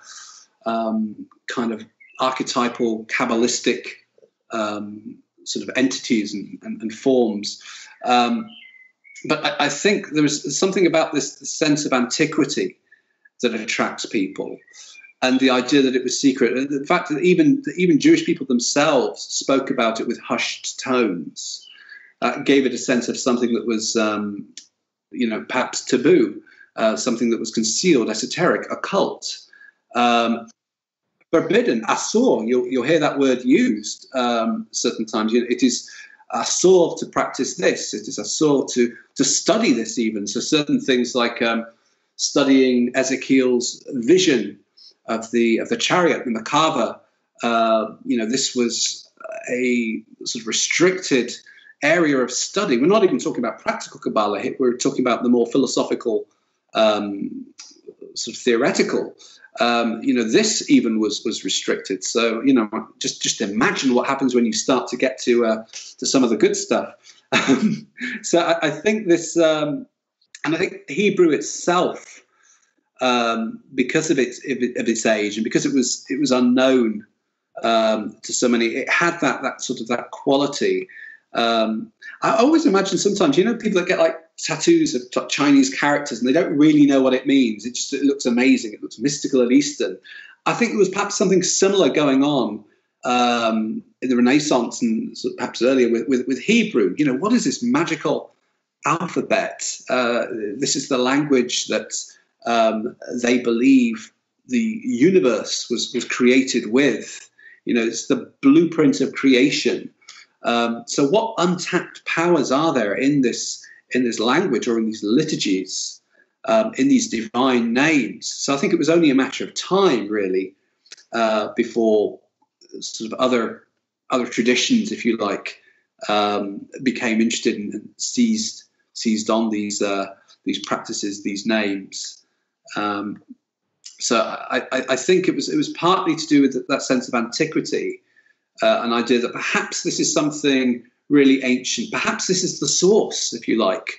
um, kind of archetypal Kabbalistic um, sort of entities and, and, and forms. Um, but I, I, think there is something about this sense of antiquity that attracts people. And the idea that it was secret, and the fact that even even Jewish people themselves spoke about it with hushed tones, uh, gave it a sense of something that was, um, you know, perhaps taboo, uh, something that was concealed, esoteric, occult, um, forbidden. Asur, you'll, you'll hear that word used um, certain times. You It is asur to practice this. It is asur to to study this even. So certain things like um, studying Ezekiel's vision of the of the chariot, the Merkava. Uh, you know, this was a sort of restricted area of study. We're not even talking about practical Kabbalah. We're talking about the more philosophical, um, sort of theoretical. Um, you know, this even was was restricted. So you know, just just imagine what happens when you start to get to uh, to some of the good stuff. so I, I, think this, um, and I think Hebrew itself um, because of its of its age and because it was it was unknown um, to so many. It had that that sort of that quality. Um, I always imagine sometimes, you know, people that get like tattoos of Chinese characters and they don't really know what it means. It just it looks amazing. It looks mystical and Eastern. I think there was perhaps something similar going on um, in the Renaissance and perhaps earlier with, with, with, Hebrew. You know, what is this magical alphabet? Uh, this is the language that um, they believe the universe was, was created with. You know, it's the blueprint of creation. Um, so, what untapped powers are there in this in this language or in these liturgies, um, in these divine names? So, I think it was only a matter of time, really, uh, before sort of other other traditions, if you like, um, became interested and seized seized on these uh, these practices, these names. Um, so I, I, think it was it was partly to do with that sense of antiquity, uh, an idea that perhaps this is something really ancient. Perhaps this is the source, if you like,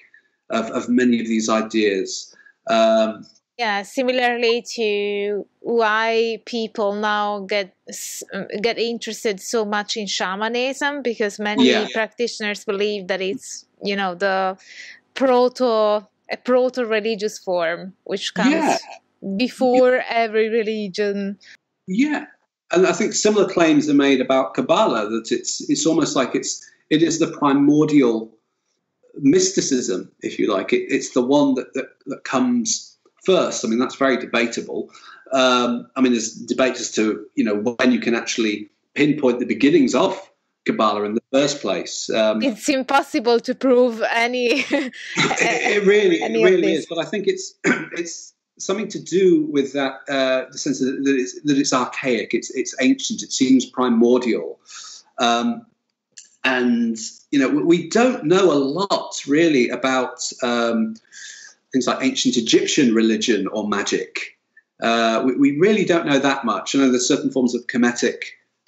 of, of many of these ideas. Um, yeah, similarly to why people now get get interested so much in shamanism because many yeah. practitioners believe that it's you know the proto a proto religious form which comes yeah. before yeah. every religion. Yeah. And I think similar claims are made about Kabbalah that it's it's almost like it's it is the primordial mysticism, if you like. It, it's the one that, that, that comes first. I mean, that's very debatable. Um, I mean, there's debate as to you know when you can actually pinpoint the beginnings of Kabbalah in the first place. Um, it's impossible to prove any. it, it, really, any it really is. But I think it's it's something to do with that uh, the sense that it's, that it's archaic, it's it's ancient, it seems primordial, um, and you know we don't know a lot really about um, things like ancient Egyptian religion or magic. Uh, we, we, really don't know that much. I know there's certain forms of Kemetic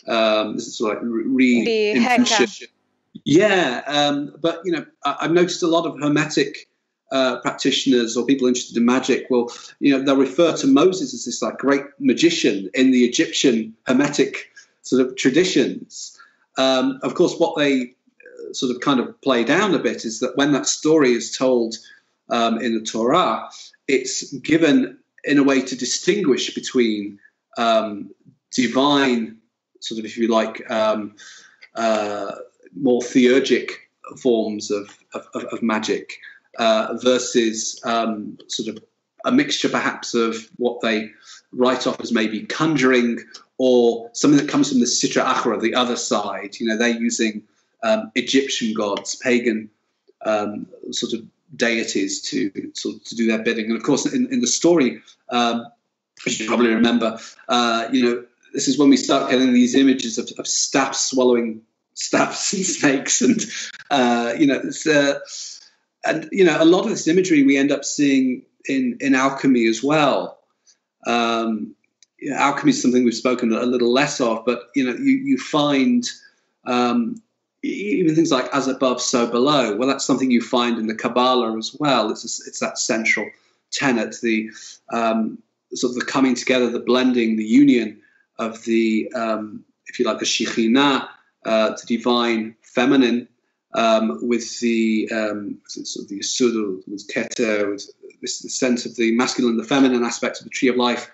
um, this is sort of like re Yeah, um, but you know, I, have noticed a lot of hermetic uh, practitioners or people interested in magic will, you know, they'll refer to Moses as this like great magician in the Egyptian hermetic sort of traditions. Um, of course, what they uh, sort of kind of play down a bit is that when that story is told um, in the Torah, it's given in a way to distinguish between um, divine sort of, if you like, um, uh, more theurgic forms of, of, of magic uh, versus um, sort of a mixture perhaps of what they write off as maybe conjuring or something that comes from the Sitra Achra, the other side. You know, they're using um, Egyptian gods, pagan um, sort of deities to sort of, to do their bidding. And of course, in, in the story, um, you probably remember, uh, you know, this is when we start getting these images of, of staffs swallowing staffs and snakes, and uh, you know, uh, and you know, a lot of this imagery we end up seeing in in alchemy as well. Um, you know, alchemy is something we've spoken a little less of, but you know, you you find um, even things like as above, so below. Well, that's something you find in the Kabbalah as well. It's a, it's that central tenet, the um, sort of the coming together, the blending, the union of the, um, if you like, the Shekhinah, uh, the divine feminine, um, with the um, sort of the Yesod, with Keter, with this the sense of the masculine and the feminine aspects of the tree of life,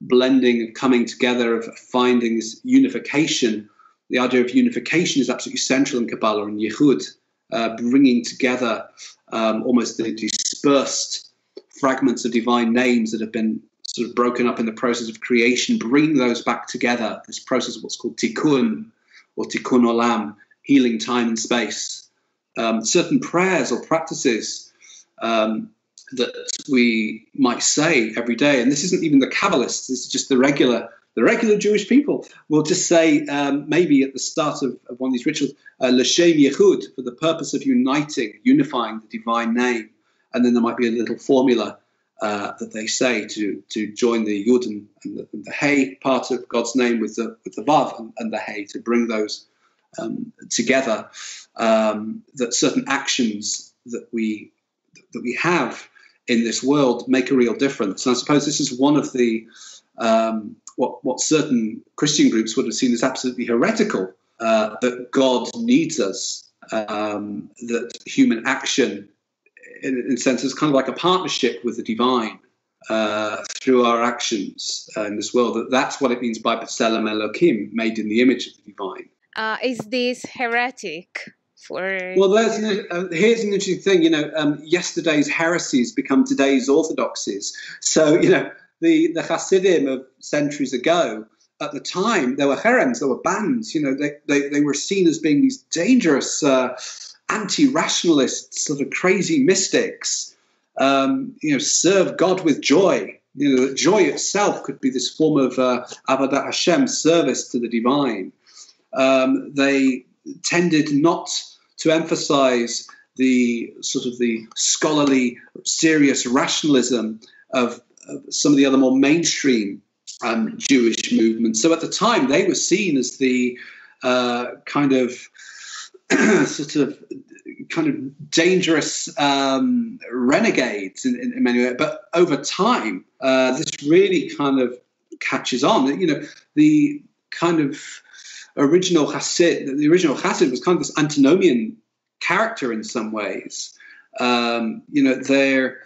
blending and coming together, of finding this unification. The idea of unification is absolutely central in Kabbalah and Yichud, uh, bringing together um, almost the dispersed fragments of divine names that have been sort of broken up in the process of creation, bring those back together. This process of what's called tikkun or tikkun olam, healing time and space. Um, certain prayers or practices um, that we might say every day, and this isn't even the Kabbalists, this is just the regular the regular Jewish people will just say um, maybe at the start of, of, one of these rituals, uh, Yichud, for the purpose of uniting, unifying the divine name. And then there might be a little formula uh, that they say to to join the Yud and, the, and, the, Hey part of God's name with the with the Vav and, and the Hey to bring those um, together. Um, that certain actions that we that we have in this world make a real difference. And I suppose this is one of the um, what what certain Christian groups would have seen as absolutely heretical uh, that God needs us, um, that human action, in, in a sense, it's kind of like a partnership with the divine. Uh, through our actions uh, in this world, that that's what it means by B'Tselem Elohim, made in the image of the divine. Uh, is this heretic? For... Well, an, uh, here's an interesting thing. You know, um, yesterday's heresies become today's orthodoxies. So, you know, the, the Hasidim of centuries ago, at the time, there were harems, there were bands. You know, they, they, they were seen as being these dangerous, uh, anti-rationalist, sort of crazy mystics. Um, you know, serve God with joy. You know, joy itself could be this form of uh, Avodat Hashem, service to the divine. Um, they tended not to emphasize the sort of the scholarly, serious rationalism of some of the other more mainstream um, Jewish movements. So at the time, they were seen as the uh, kind of sort of kind of dangerous um, renegades in, in, in, many ways. But over time, uh, this really kind of catches on. You know, the kind of original Hasid, the original Hasid was kind of this antinomian character in some ways. Um, you know, they're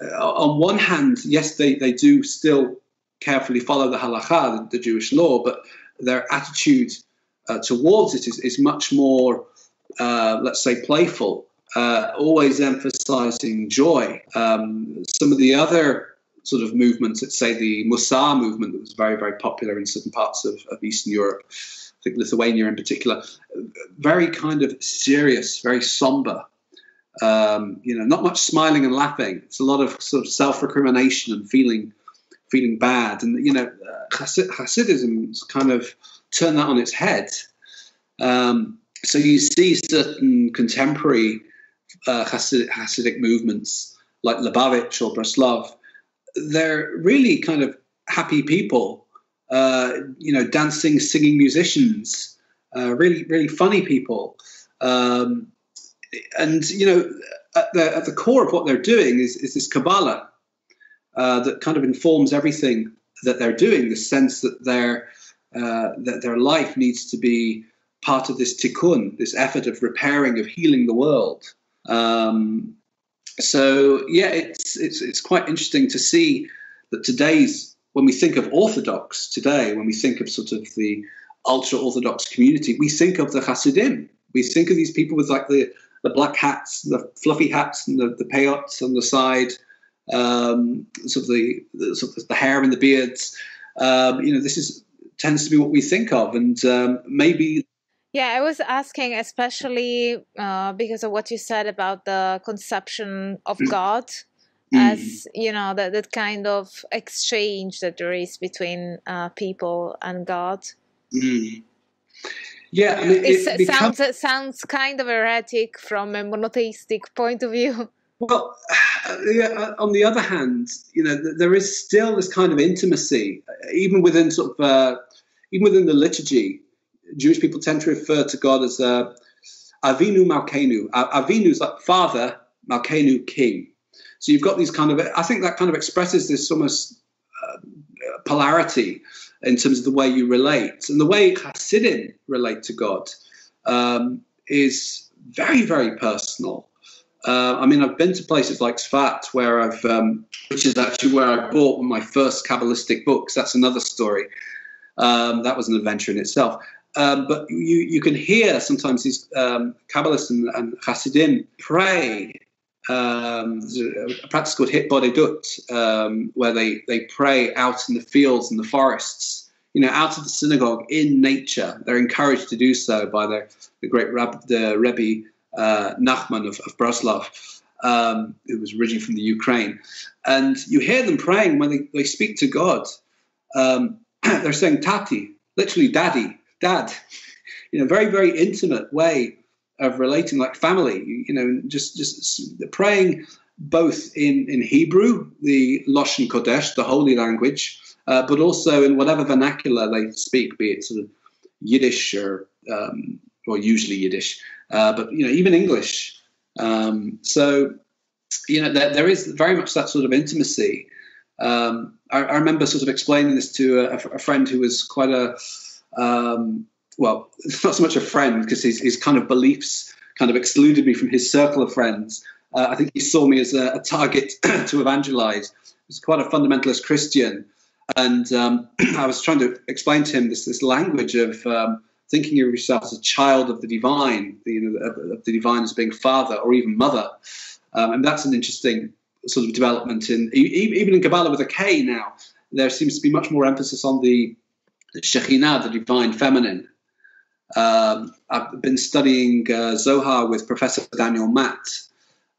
uh, on one hand, yes, they, they do still carefully follow the halacha, the, the Jewish law, but their attitude uh, towards it is, is much more, uh, let's say, playful, uh, always emphasizing joy. Um, some of the other sort of movements, let's say the Musar movement that was very, very popular in certain parts of, of Eastern Europe, I think Lithuania in particular, very kind of serious, very somber. Um, you know, not much smiling and laughing. It's a lot of sort of self-recrimination and feeling feeling bad. And you know, Hasid- Hasidism's kind of turned that on its head. Um, so you see certain contemporary uh, Hasid- Hasidic movements like Lubavitch or Breslov. They're really kind of happy people. Uh, you know, dancing, singing musicians. Uh, really, really funny people. Um, and you know, at the, at the core of what they're doing is, is this Kabbalah uh, that kind of informs everything that they're doing. The sense that their uh, that their life needs to be part of this tikkun, this effort of repairing, of healing the world. Um, so yeah, it's it's it's quite interesting to see that today's when we think of Orthodox today, when we think of sort of the ultra Orthodox community, we think of the Hasidim. We think of these people with like the the black hats, the fluffy hats, and the, the peyots on the side, um, sort of the, the, sort of the hair and the beards. Um, you know, this is tends to be what we think of, and um, maybe. Yeah, I was asking, especially uh, because of what you said about the conception of mm. God. Mm. As you know, that, that kind of exchange that there is between uh, people and God. Mm. Yeah, I mean, it, it becomes... sounds it sounds kind of heretic from a monotheistic point of view. Well, yeah, uh, on the other hand, you know, there is still this kind of intimacy, uh, even within sort of, uh, even within the liturgy. Jewish people tend to refer to God as uh, Avinu Malkenu. Avinu is like Father, Malkenu King. So you've got these kind of, I think that kind of expresses this almost uh, polarity in terms of the way you relate. And the way Hasidim relate to God um, is very, very personal. Uh, I mean, I've been to places like Sfat, where I've, um, which is actually where I bought my first Kabbalistic books. That's another story. Um, that was an adventure in itself. Um, but you, you can hear sometimes these um, Kabbalists and, and Hasidim pray. Um, a practice called Hitbodedut, um, where they, they pray out in the fields and the forests, you know, out of the synagogue in nature. They're encouraged to do so by the, the great Rab, the Rebbe uh, Nachman of, of Breslov, um, who was originally from the Ukraine. And you hear them praying when they, they speak to God. Um, they're saying Tati, literally daddy, dad, in a very, very intimate way of relating like family, you know, just, just praying both in, in Hebrew, the Lashon Kodesh, the holy language, uh, but also in whatever vernacular they speak, be it sort of Yiddish or, um, or usually Yiddish, uh, but, you know, even English. Um, so, you know, there, there is very much that sort of intimacy. Um, I, I, remember sort of explaining this to a, a friend who was quite a, um, well, not so much a friend because his, his kind of beliefs kind of excluded me from his circle of friends. Uh, I think he saw me as a, a target to evangelize. He was quite a fundamentalist Christian. And um, I was trying to explain to him this, this language of um, thinking of yourself as a child of the divine, you know, of the divine as being father or even mother. Um, and that's an interesting sort of development in even in Kabbalah with a K now. There seems to be much more emphasis on the Shekhinah, the divine feminine. Um, I've been studying uh, Zohar with Professor Daniel Matt,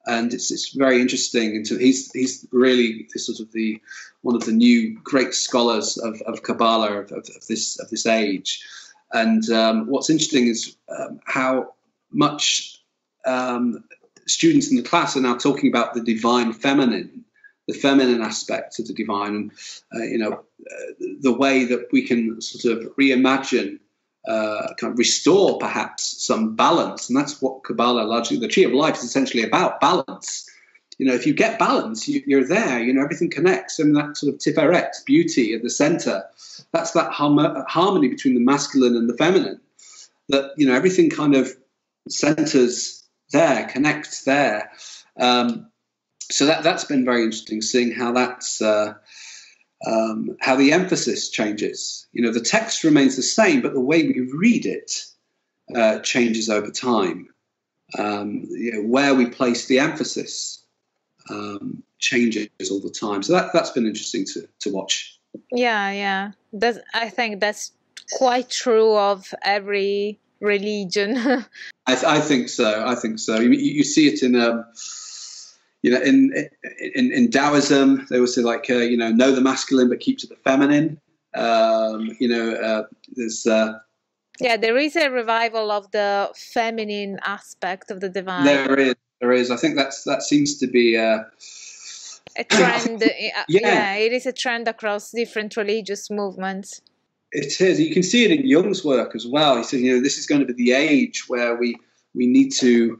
and it's, it's very interesting. And so he's he's really sort of the one of the new great scholars of, of Kabbalah of, of, of this of this age. And um, what's interesting is um, how much um, students in the class are now talking about the divine feminine the feminine aspects of the divine, and uh, you know, uh, the way that we can sort of reimagine, uh, kind of restore perhaps some balance, and that's what Kabbalah largely, the tree of life, is essentially about balance. You know, if you get balance, you, are there. You know, everything connects, and that sort of tiferet, beauty at the center. That's that harmony between the masculine and the feminine. That you know, everything kind of centers there, connects there. Um, so that that's been very interesting, seeing how that's uh, um, how the emphasis changes. You know, the text remains the same, but the way we read it uh, changes over time. Um, you know, where we place the emphasis um, changes all the time. So that that's been interesting to to watch. Yeah, yeah. That's, I think that's quite true of every religion. I, th- I, think so. I think so. You, you see it in. Um, you know, in in, in Taoism, they would say like, uh, you know, know the masculine but keep to the feminine. Um, you know, uh, there's. Uh, yeah, there is a revival of the feminine aspect of the divine. There is, there is. I think that's that seems to be. Uh, a trend. Uh, yeah. yeah, it is a trend across different religious movements. It is. You can see it in Jung's work as well. He said, you know, this is going to be the age where we we need to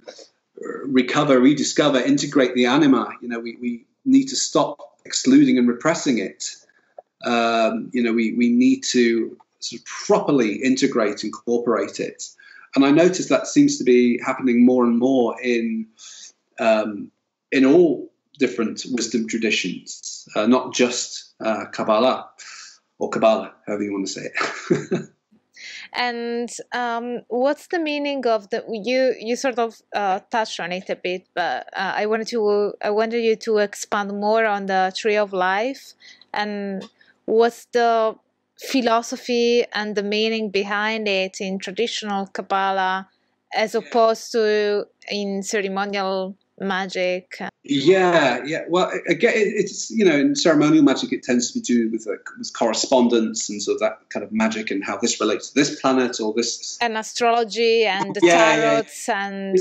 recover, rediscover, integrate the anima. You know, we, we need to stop excluding and repressing it. Um, you know, we, we need to sort of properly integrate, and incorporate it. And I notice that seems to be happening more and more in um, in all different wisdom traditions, uh, not just uh, Kabbalah or Kabbalah, however you want to say it. And um, what's the meaning of the you you sort of uh, touched on it a bit, but uh, I wanted to I wanted you to expand more on the tree of life and what's the philosophy and the meaning behind it in traditional Kabbalah as opposed to in ceremonial magic? Yeah, yeah. Well, again, it's you know, in ceremonial magic, it tends to be do with, like, with correspondence and sort of that kind of magic and how this relates to this planet or this. And astrology and the yeah, tarots yeah. and.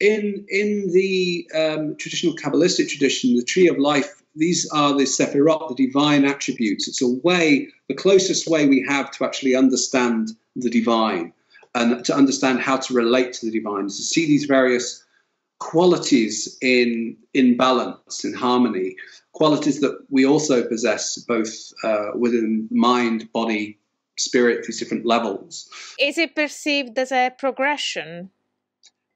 In in the um, traditional Kabbalistic tradition, the tree of life, these are the sephirot, the divine attributes. It's a way, the closest way we have to actually understand the divine and to understand how to relate to the divine, is to see these various qualities in in balance, in harmony, qualities that we also possess both uh, within mind, body, spirit, these different levels. Is it perceived as a progression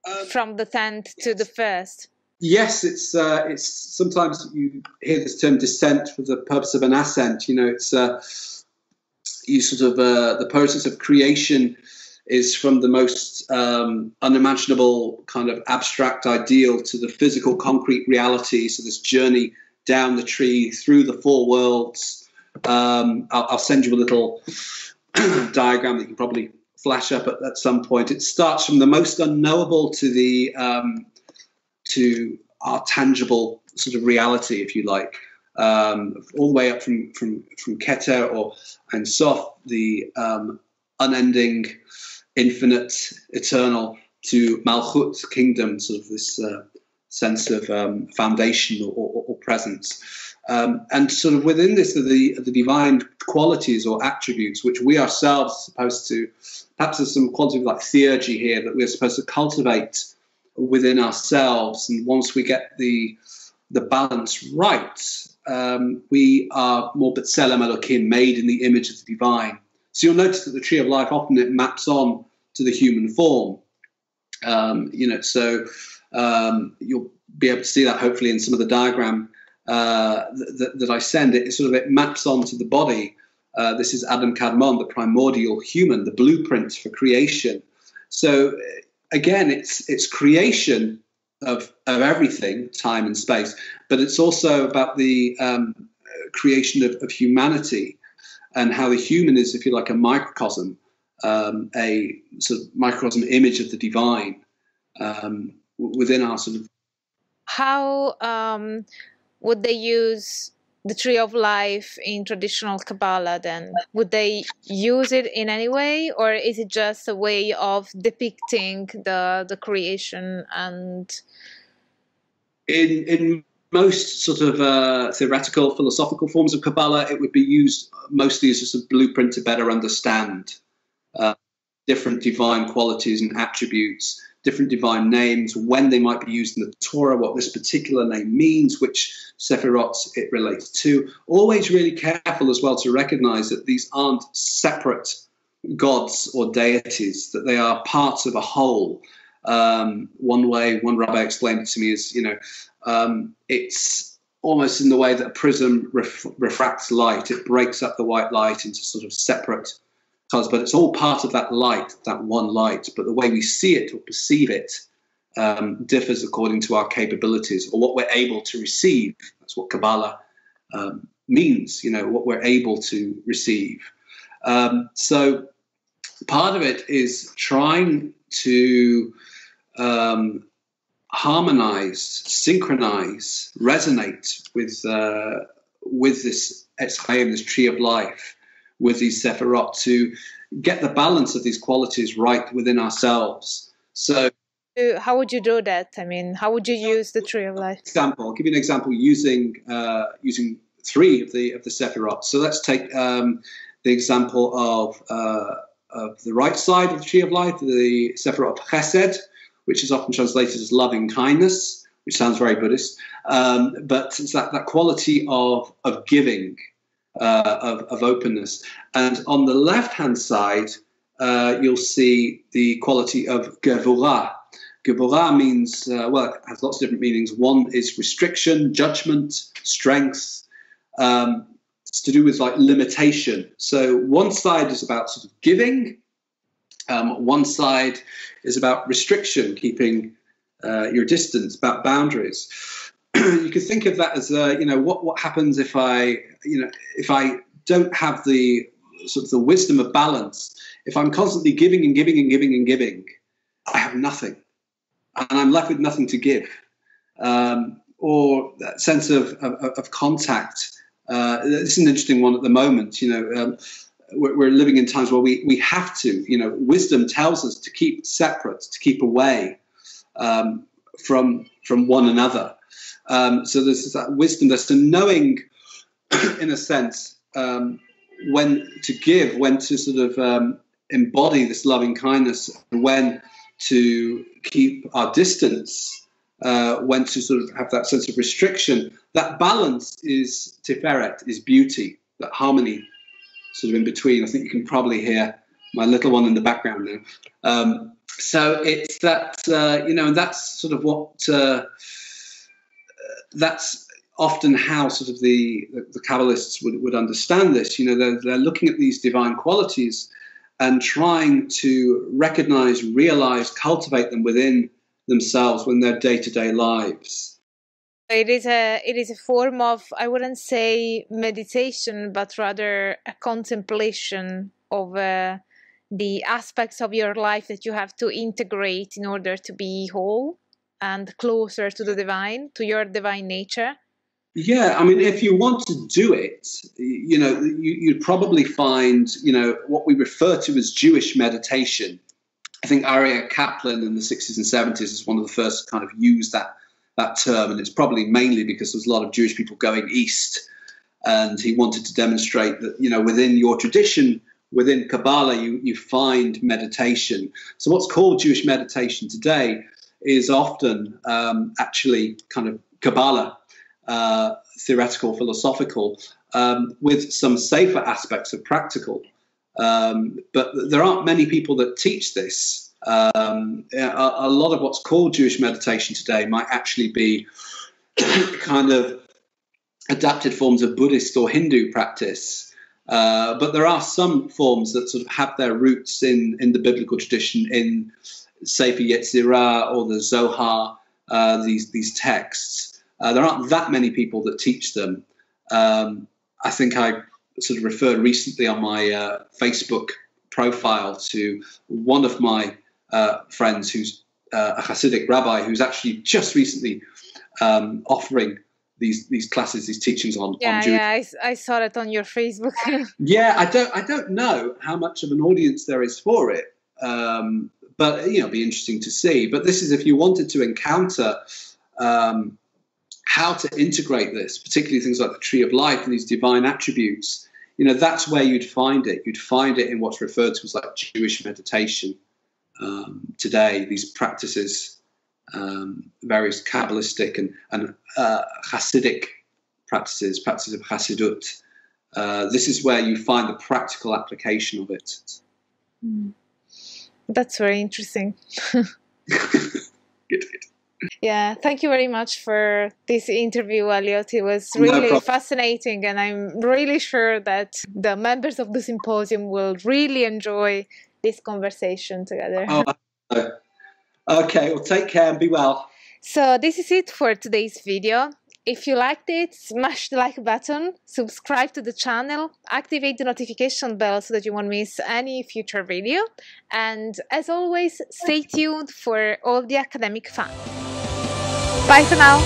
um, from the tenth yes. to the first? Yes, it's uh, it's sometimes you hear this term descent for the purpose of an ascent. You know, it's uh, you sort of uh, the process of creation is from the most um, unimaginable kind of abstract ideal to the physical concrete reality. So this journey down the tree through the four worlds. Um, I'll, I'll, send you a little diagram that you can probably flash up at, at, some point. It starts from the most unknowable to the um, to our tangible sort of reality, if you like, um, all the way up from from from Keter or Ein Sof, the um, unending, infinite, eternal, to Malchut, kingdom, sort of this uh, sense of um, foundation or, or, or presence. Um, and sort of within this are the, the divine qualities or attributes which we ourselves are supposed to, perhaps there's some quality of like theurgy here that we're supposed to cultivate within ourselves. And once we get the the balance right, um, we are more B'Tselem Elohim, made in the image of the divine. So you'll notice that the tree of life often it maps on to the human form. Um, you know, so um, you'll be able to see that hopefully in some of the diagram uh, that, that, I send. It sort of it maps onto the body. Uh, this is Adam Kadmon, the primordial human, the blueprint for creation. So again, it's it's creation of of everything, time and space, but it's also about the um, creation of, of, humanity and how the human is, if you like, a microcosm, um, a sort of microcosm image of the divine um, within our sort of. How um, would they use the tree of life in traditional Kabbalah then? Would they use it in any way, or is it just a way of depicting the the creation and? In in most sort of uh, theoretical philosophical forms of Kabbalah, it would be used mostly as just a blueprint to better understand uh, different divine qualities and attributes different divine names, when they might be used in the Torah, what this particular name means, which Sephirot it relates to. Always really careful as well to recognize that these aren't separate gods or deities, that they are parts of a whole. Um, one way, one rabbi explained it to me is, you know, um, it's almost in the way that a prism ref- refracts light. It breaks up the white light into sort of separate colours, but it's all part of that light, that one light. But the way we see it or perceive it um, differs according to our capabilities or what we're able to receive. That's what Kabbalah um, means, you know, what we're able to receive. Um, so part of it is trying to um, harmonize, synchronize, resonate with uh, with this Etzchaim, this tree of life, with these Sephirot to get the balance of these qualities right within ourselves. So, how would you do that? I mean, how would you use the tree of life? Example. I'll give you an example using uh, using three of the of the Sephirot. So let's take um, the example of uh, of the right side of the tree of life, the Sephirot of Chesed, which is often translated as loving kindness, which sounds very Buddhist, um, but it's that, that quality of of giving uh, of, of, openness. And on the left hand side, uh, you'll see the quality of gevurah. Gevurah means, uh, well, it has lots of different meanings. One is restriction, judgment, strength. Um, it's to do with like limitation. So one side is about sort of giving, um, one side is about restriction, keeping uh, your distance, about boundaries. you could think of that as uh, you know what what happens if I you know if I don't have the sort of the wisdom of balance. If I'm constantly giving and giving and giving and giving, I have nothing, and I'm left with nothing to give. Um, or that sense of, of, of contact. Uh, this is an interesting one at the moment. You know, um, we're, we're, living in times where we, we have to. You know, wisdom tells us to keep separate, to keep away um, from from one another. Um, so there's that wisdom, there's the knowing, in a sense, um, when to give, when to sort of um, embody this loving kindness, when to keep our distance, uh, when to sort of have that sense of restriction. That balance is tiferet, is beauty, that harmony sort of in between. I think you can probably hear my little one in the background now. Um, so it's that, uh, you know, that's sort of what. Uh, that's often how sort of the, the, Kabbalists would, would understand this. You know, they're, they're looking at these divine qualities and trying to recognize, realize, cultivate them within themselves in their day to day lives. It is a it is a form of I wouldn't say meditation, but rather a contemplation of uh, the aspects of your life that you have to integrate in order to be whole and closer to the divine, to your divine nature. Yeah, I mean, if you want to do it, you know, you, would probably find, you know, what we refer to as Jewish meditation. I think Aryeh Kaplan in the 60s and 70s is one of the first to kind of use that that term, and it's probably mainly because there's a lot of Jewish people going east, and he wanted to demonstrate that, you know, within your tradition, within Kabbalah, you you find meditation. So what's called Jewish meditation today is often um, actually kind of Kabbalah uh, theoretical, philosophical, um, with some safer aspects of practical. Um, but there aren't many people that teach this. Um, a, a, lot of what's called Jewish meditation today might actually be kind of adapted forms of Buddhist or Hindu practice. Uh, but there are some forms that sort of have their roots in, in the biblical tradition, in Sefer Yetzirah or the Zohar, uh, these, these texts. Uh, there aren't that many people that teach them. Um, I think I sort of referred recently on my uh, Facebook profile to one of my uh, friends who's uh, a Hasidic rabbi who's actually just recently um, offering these these classes, these teachings on. Yeah, on yeah, I, I, saw it on your Facebook. yeah, I don't I don't know how much of an audience there is for it, um, but you know, it'd be interesting to see. But this is if you wanted to encounter um, how to integrate this, particularly things like the tree of life and these divine attributes, you know, that's where you'd find it. You'd find it in what's referred to as like Jewish meditation um, today, these practices, um, various Kabbalistic and, and uh, Hasidic practices, practices of Hasidut. Uh, this is where you find the practical application of it. Mm. That's very interesting. good, good. Yeah, thank you very much for this interview, Elliot. It was really no fascinating, and I'm really sure that the members of the symposium will really enjoy this conversation together. Oh, okay, well, take care and be well. So, this is it for today's video. If you liked it, smash the like button, subscribe to the channel, activate the notification bell so that you won't miss any future video, and as always, stay tuned for all the academic fun. Bye for now.